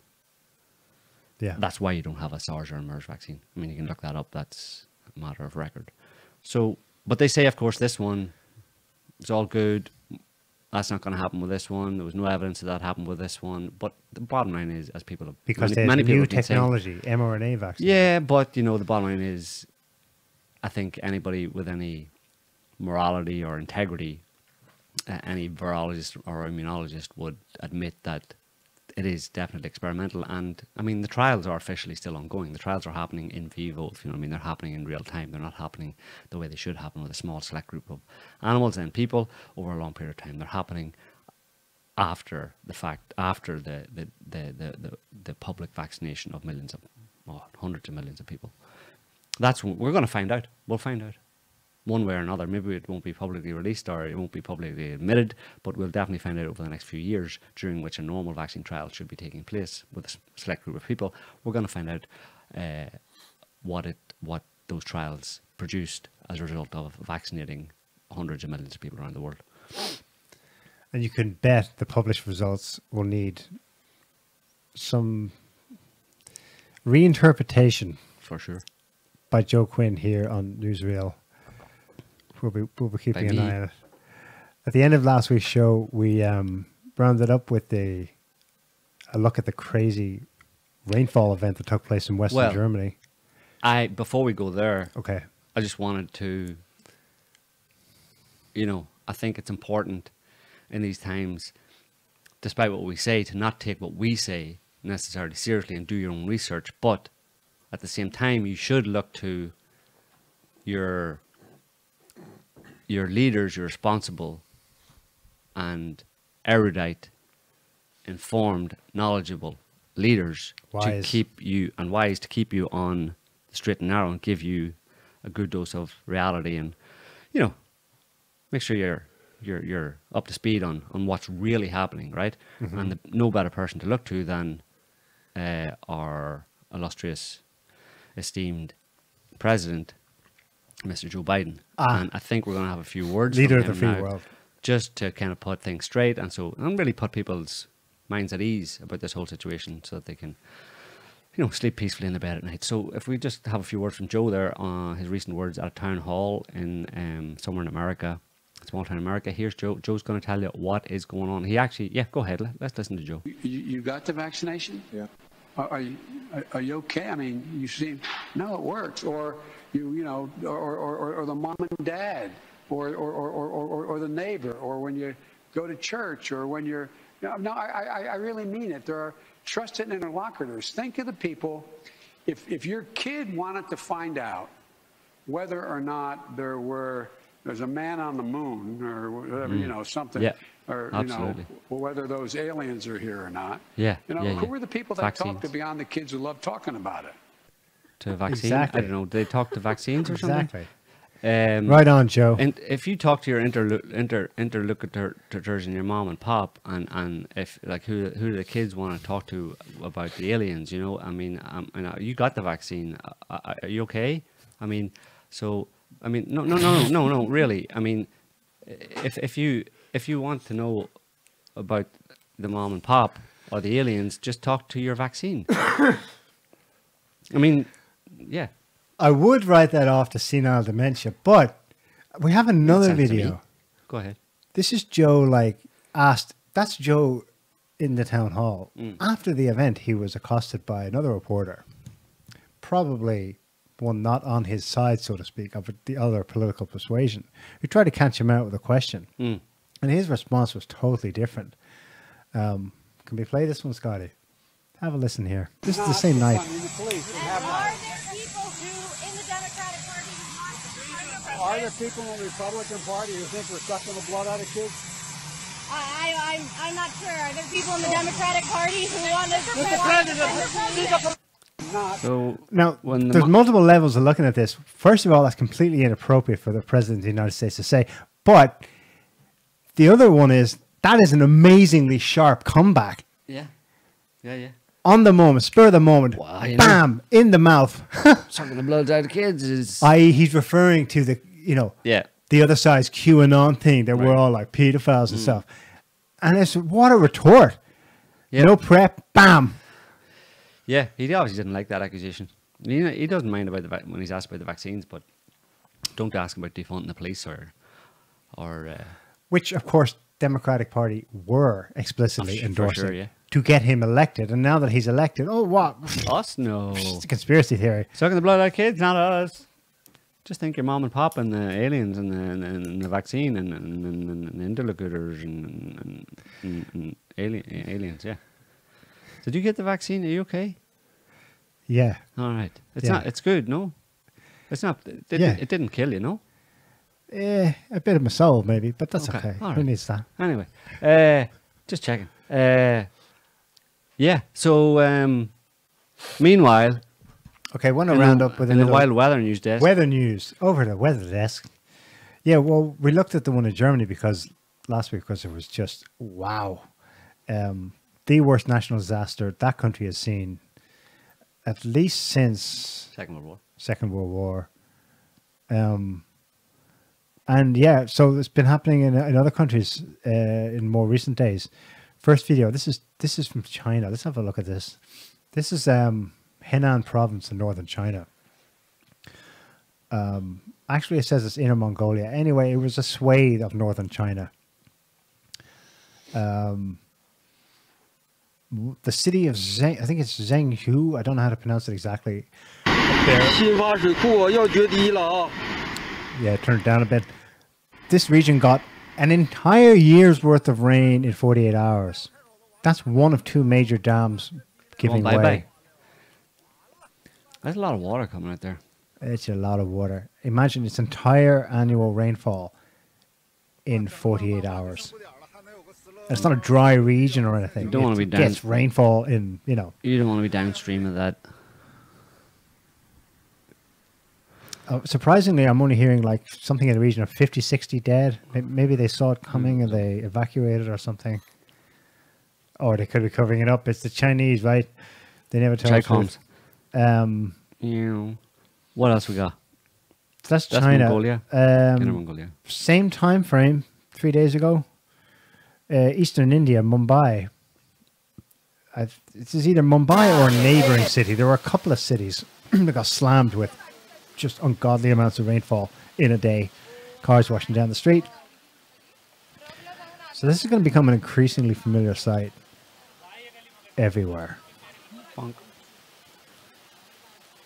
Yeah. That's why you don't have a SARS or a MERS vaccine. I mean, you can look that up. That's a matter of record. So, but they say, of course, this one is all good. That's not going to happen with this one. There was no evidence that that happened with this one. But the bottom line is, as people have because many, many new have been saying- technology, mRNA vaccine. yeah, but you know, the bottom line is, I think anybody with any morality or integrity, uh, any virologist or immunologist would admit that it is definitely experimental. And I mean, the trials are officially still ongoing. The trials are happening in vivo, if you know what I mean. They're happening in real time. They're not happening the way they should happen with a small select group of animals and people over a long period of time. They're happening after the fact, after the the, the, the, the, the public vaccination of millions of, well, hundreds of millions of people. That's we're going to find out. We'll find out one way or another. Maybe it won't be publicly released or it won't be publicly admitted, but we'll definitely find out over the next few years during which a normal vaccine trial should be taking place with a select group of people. We're going to find out uh, what it what those trials produced as a result of vaccinating hundreds of millions of people around the world. And you can bet the published results will need some reinterpretation For sure. by Joe Quinn here on NewsReal. We'll be, we'll be keeping an eye on it. At the end of last week's show, we um, rounded up with the, a look at the crazy rainfall event that took place in Western Well- Germany. I before we go there, Okay. I just wanted to, you know, I think it's important in these times, despite what we say, to not take what we say necessarily seriously and do your own research. But at the same time, you should look to your your leaders, your responsible and erudite, informed, knowledgeable leaders to keep you and wise to keep you on the straight and narrow and give you a good dose of reality and you know make sure you're you're you're up to speed on on what's really happening right? And the, no better person to look to than uh, our illustrious esteemed president Mr. Joe Biden Ah. and I think we're going to have a few words Leader from of the him free now world. just to kind of put things straight and so and really put people's minds at ease about this whole situation so that they can you know, sleep peacefully in the bed at night. So if we just have a few words from Joe there on his recent words at a town hall in um, somewhere in America, small town America. Here's Joe. Joe's going to tell you what is going on. He actually, yeah, go ahead. Let, us listen to Joe. You, you got the vaccination? Yeah. Are, are you are, are, you okay? I mean, you seem no, it works. Or you you know, or or, or the mom and dad, or or, or, or, or the neighbor, or when you go to church, or when you're no, no I, I, I really mean it. There are trusted interlocutors. Think of the people. If if your kid wanted to find out whether or not there were there's a man on the moon or whatever, mm. you know, something. Yeah. Or, Absolutely. you know, whether those aliens are here or not. Yeah. You know, yeah, who yeah. are the people that vaccines. talk to beyond the kids who love talking about it? To vaccine? Exactly. I don't know. Do they talk to vaccines or exactly. something? Um, right on, Joe. And if you talk to your interlo- inter interlocutors and your mom and pop, and, and if like who who the kids want to talk to about the aliens, you know, I mean, um, you, know, you got the vaccine. Uh, are you okay? I mean, so I mean, no, no, no, no, no, no, really. I mean, if if you if you want to know about the mom and pop or the aliens, just talk to your vaccine. I mean, yeah. I would write that off to senile dementia, but we have another Makes sense to me. video. Go ahead. This is Joe, like, asked, that's Joe in the town hall. Mm. After the event, he was accosted by another reporter, probably one not on his side, so to speak, of the other political persuasion, who tried to catch him out with a question. Mm. And his response was totally different. Um, can we play this one, Scotty? Have a listen here. This is the same night. Are there people in the Democratic Party, who want to be Are there people in the Republican Party who think we're sucking the blood out of kids? I, I, I'm, I'm not sure. Are there people in the Democratic Party who want to... Mr. President, speak up. Not. So Now, when the there's mo- multiple levels of looking at this. First of all, that's completely inappropriate for the president of the United States to say. But the other one is that is an amazingly sharp comeback yeah, yeah, yeah. On the moment, spur of the moment, Wow, you know. bam, in the mouth. Sucking the blood out of kids is I.e., he's referring to the you know yeah. the other side's QAnon thing that we're Mm. all like pedophiles and stuff. And it's what a retort. Yeah. No prep, bam. Yeah, he obviously didn't like that accusation. He, he doesn't mind about the vac- when he's asked about the vaccines, but don't ask him about defunding the police or or uh, which of course Democratic Party were explicitly For sure, endorsing yeah. To get him elected. And now that he's elected, oh what? us. No, It's a conspiracy theory. sucking the blood out of kids, not us. Just think your mom and pop and the aliens and the, and, and the vaccine and, and, and, and interlocutors and, and, and, alien, aliens. Yeah. Did you get the vaccine? Are you okay? Yeah. All right. It's Yeah. not. It's good. No. It's not. It didn't, Yeah. it didn't kill you. No. Eh, a bit of my soul maybe, but that's Okay, okay. all Who needs that? Anyway, uh, just checking. Uh, yeah. So, um, meanwhile, Okay, want to round the, up with a in the wild weather news desk. weather news over the weather desk. Yeah, well, we looked at the one in Germany because last week because it was just wow, um, the worst national disaster that country has seen at least since Second World War. Second World War. Um, and yeah, so it's been happening in, in other countries uh, in more recent days. First video. This is this is from China. Let's have a look at this. This is um, Henan province in northern China. Um, actually, it says it's Inner Mongolia. Anyway, it was a swathe of northern China. Um, the city of Zeng, I think it's Zhenghu. I don't know how to pronounce it exactly. Yeah, turn it down a bit. This region got an entire year's worth of rain in 48 hours. That's one of two major dams giving bye way. bye. There's a lot of water coming out there. It's a lot of water. Imagine its entire annual rainfall in 48 hours. It's not a dry region or anything. You don't wanna be down- gets rainfall in, you know, You don't want to be downstream of that. Uh, surprisingly, I'm only hearing like something in the region of 50, 60 dead. Maybe they saw it coming and they evacuated or something. Or they could be covering it up. It's the Chinese, right? They never tell us. the Chicoms. truth. Um, You. What else we got? that's, That's China. Mongolia. Inner Um, Mongolia. same time frame, three days ago. Uh, Eastern India, Mumbai. I, it is either Mumbai or a neighboring city. There were a couple of cities that got slammed with just ungodly amounts of rainfall in a day. Cars washing down the street. So this is going to become an increasingly familiar sight everywhere.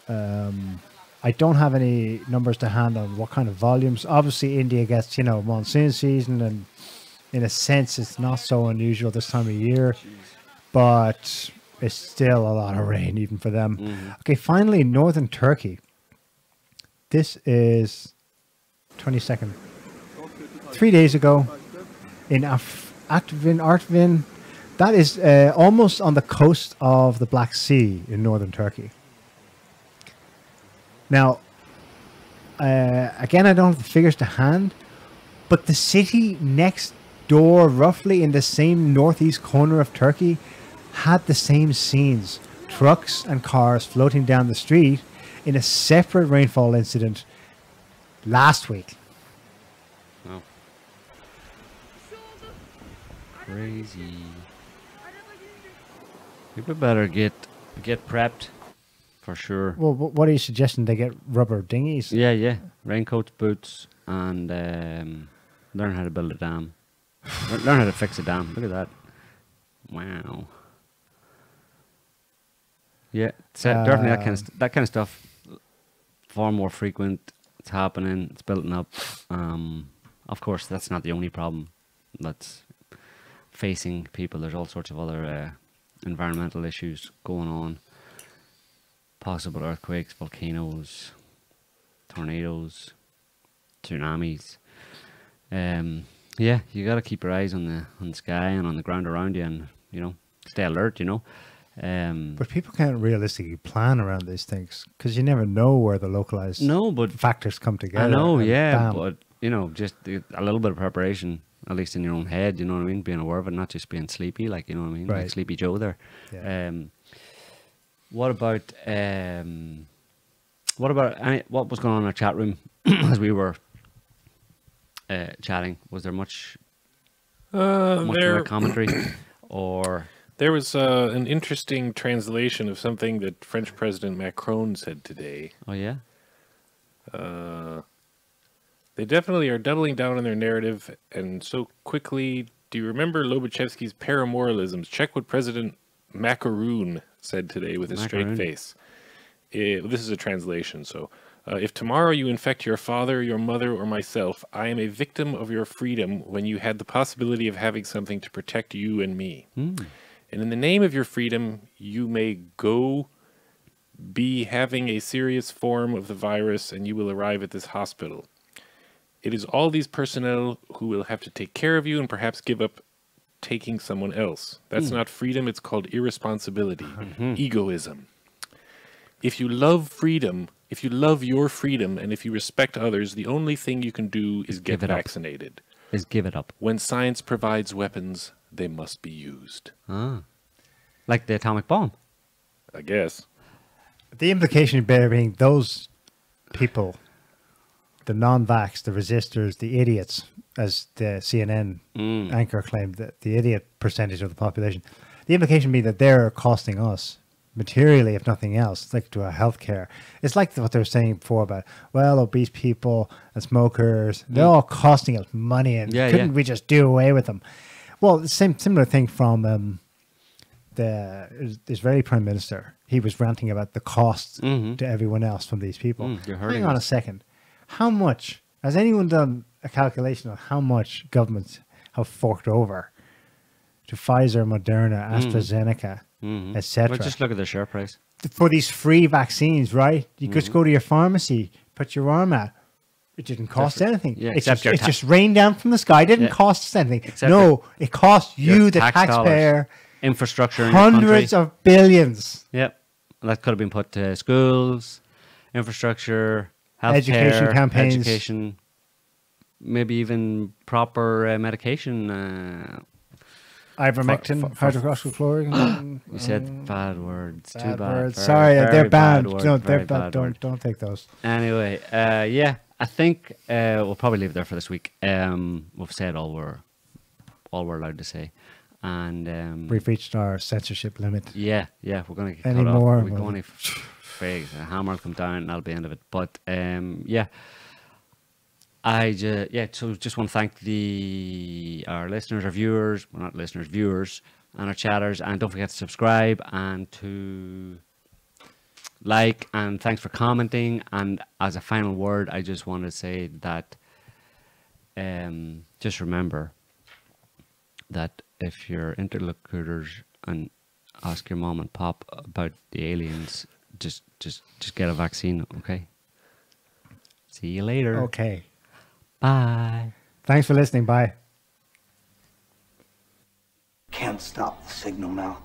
Um, I don't have any numbers to hand on what kind of volumes. Obviously, India gets you know monsoon season, and in a sense, it's not so unusual this time of year, but it's still a lot of rain even for them. Okay, finally, northern Turkey. This is twenty second. Three days ago, in Af- Artvin, Artvin, that is uh, almost on the coast of the Black Sea in northern Turkey. Now, uh, again, I don't have the figures to hand, but the city next door, roughly in the same northeast corner of Turkey, had the same scenes trucks and cars floating down the street in a separate rainfall incident last week. Oh. Crazy. People better get get prepped for sure. Well, what are you suggesting? They get rubber dinghies? Yeah, yeah. Raincoats, boots, and um, learn how to build a dam. Learn how to fix a dam. Look at that. Wow. Yeah, definitely that kind of that kind of stuff. Far more frequent. It's happening. It's building up. Um, of course, that's not the only problem that's facing people. There's all sorts of other uh, environmental issues going on. Possible earthquakes, volcanoes, tornadoes, tsunamis. Um, yeah, you got to keep your eyes on the on the sky and on the ground around you, and you know, stay alert. You know, um, But people can't realistically plan around these things because you never know where the localized no, but factors come together. I know, and yeah, bam. but you know, just a little bit of preparation, at least in your own head. You know what I mean? Being aware of it, not just being sleepy, like you know what I mean, like Sleepy Joe there. Yeah. Um, what about um, what about any, what was going on in our chat room as we were uh, chatting? Was there much Uh, much there, commentary, or there was uh, an interesting translation of something that French President Macron said today. oh yeah, Uh, they definitely are doubling down on their narrative, and so quickly. Do you remember Lobaczewski's paramoralisms? Check what President Macaroon said today with a straight face. Eh, this is a translation, so. Uh, if tomorrow you infect your father, your mother, or myself, I am a victim of your freedom when you had the possibility of having something to protect you and me. And in the name of your freedom, you may go be having a serious form of the virus and you will arrive at this hospital. It is all these personnel who will have to take care of you and perhaps give up taking someone else. That's hmm. not freedom, it's called irresponsibility, mm-hmm. egoism. If you love freedom, if you love your freedom, and if you respect others, the only thing you can do is get it up. vaccinated. is give it up. When science provides weapons, they must be used. Ah, like the atomic bomb. I guess. the implication there being those people, the non-vax, the resistors, the idiots, as the CNN Mm. anchor claimed, that the idiot percentage of the population. The implication being that they're costing us materially, if nothing else, like to our healthcare. It's like what they were saying before about well, obese people and smokers. They're all costing us money, and Mm. Yeah, couldn't yeah. we just do away with them? Well, the same similar thing from. Um, the Israeli prime minister, he was ranting about the costs Mhm. to everyone else from these people. Mm, Hang on a second. How much has anyone done a calculation on how much governments have forked over to Pfizer, Moderna, AstraZeneca, Mhm. etc. Well, just look at the share price. for these free vaccines, right? You could just Mm-hmm. go to your pharmacy, put your arm out. It didn't cost anything. yeah, it except just, it just rained down from the sky. It didn't Yeah. cost us anything. Except no, it cost you, the tax dollars. taxpayer, Infrastructure in hundreds of billions. Yep. That could have been put to schools, infrastructure, healthcare, Education campaigns. education, maybe even proper uh, medication. Uh, Ivermectin, hydroxychloroquine. you said bad words. Too Bad bad. words. Very- Sorry, very they're bad banned. word, no, they're bad. bad Don't word. don't take those. Anyway, uh, yeah, I think uh, we'll probably leave it there for this week. Um, we've said all we're all we're allowed to say, and um, We've reached our censorship limit. yeah, yeah, we're gonna get Any cut off. more, We're going to frig, a hammer will come down, and that'll be the end of it. But um, yeah, I ju- yeah, so just want to thank the our listeners, our viewers, well, not listeners, viewers, and our chatters, and don't forget to subscribe and to like and thanks for commenting. And as a final word, I just want to say that um, just remember that if your interlocutors and ask your mom and pop about the aliens, just just just get a vaccine, okay? See you later. Okay. Bye. Thanks for listening. Bye. Can't stop the signal now.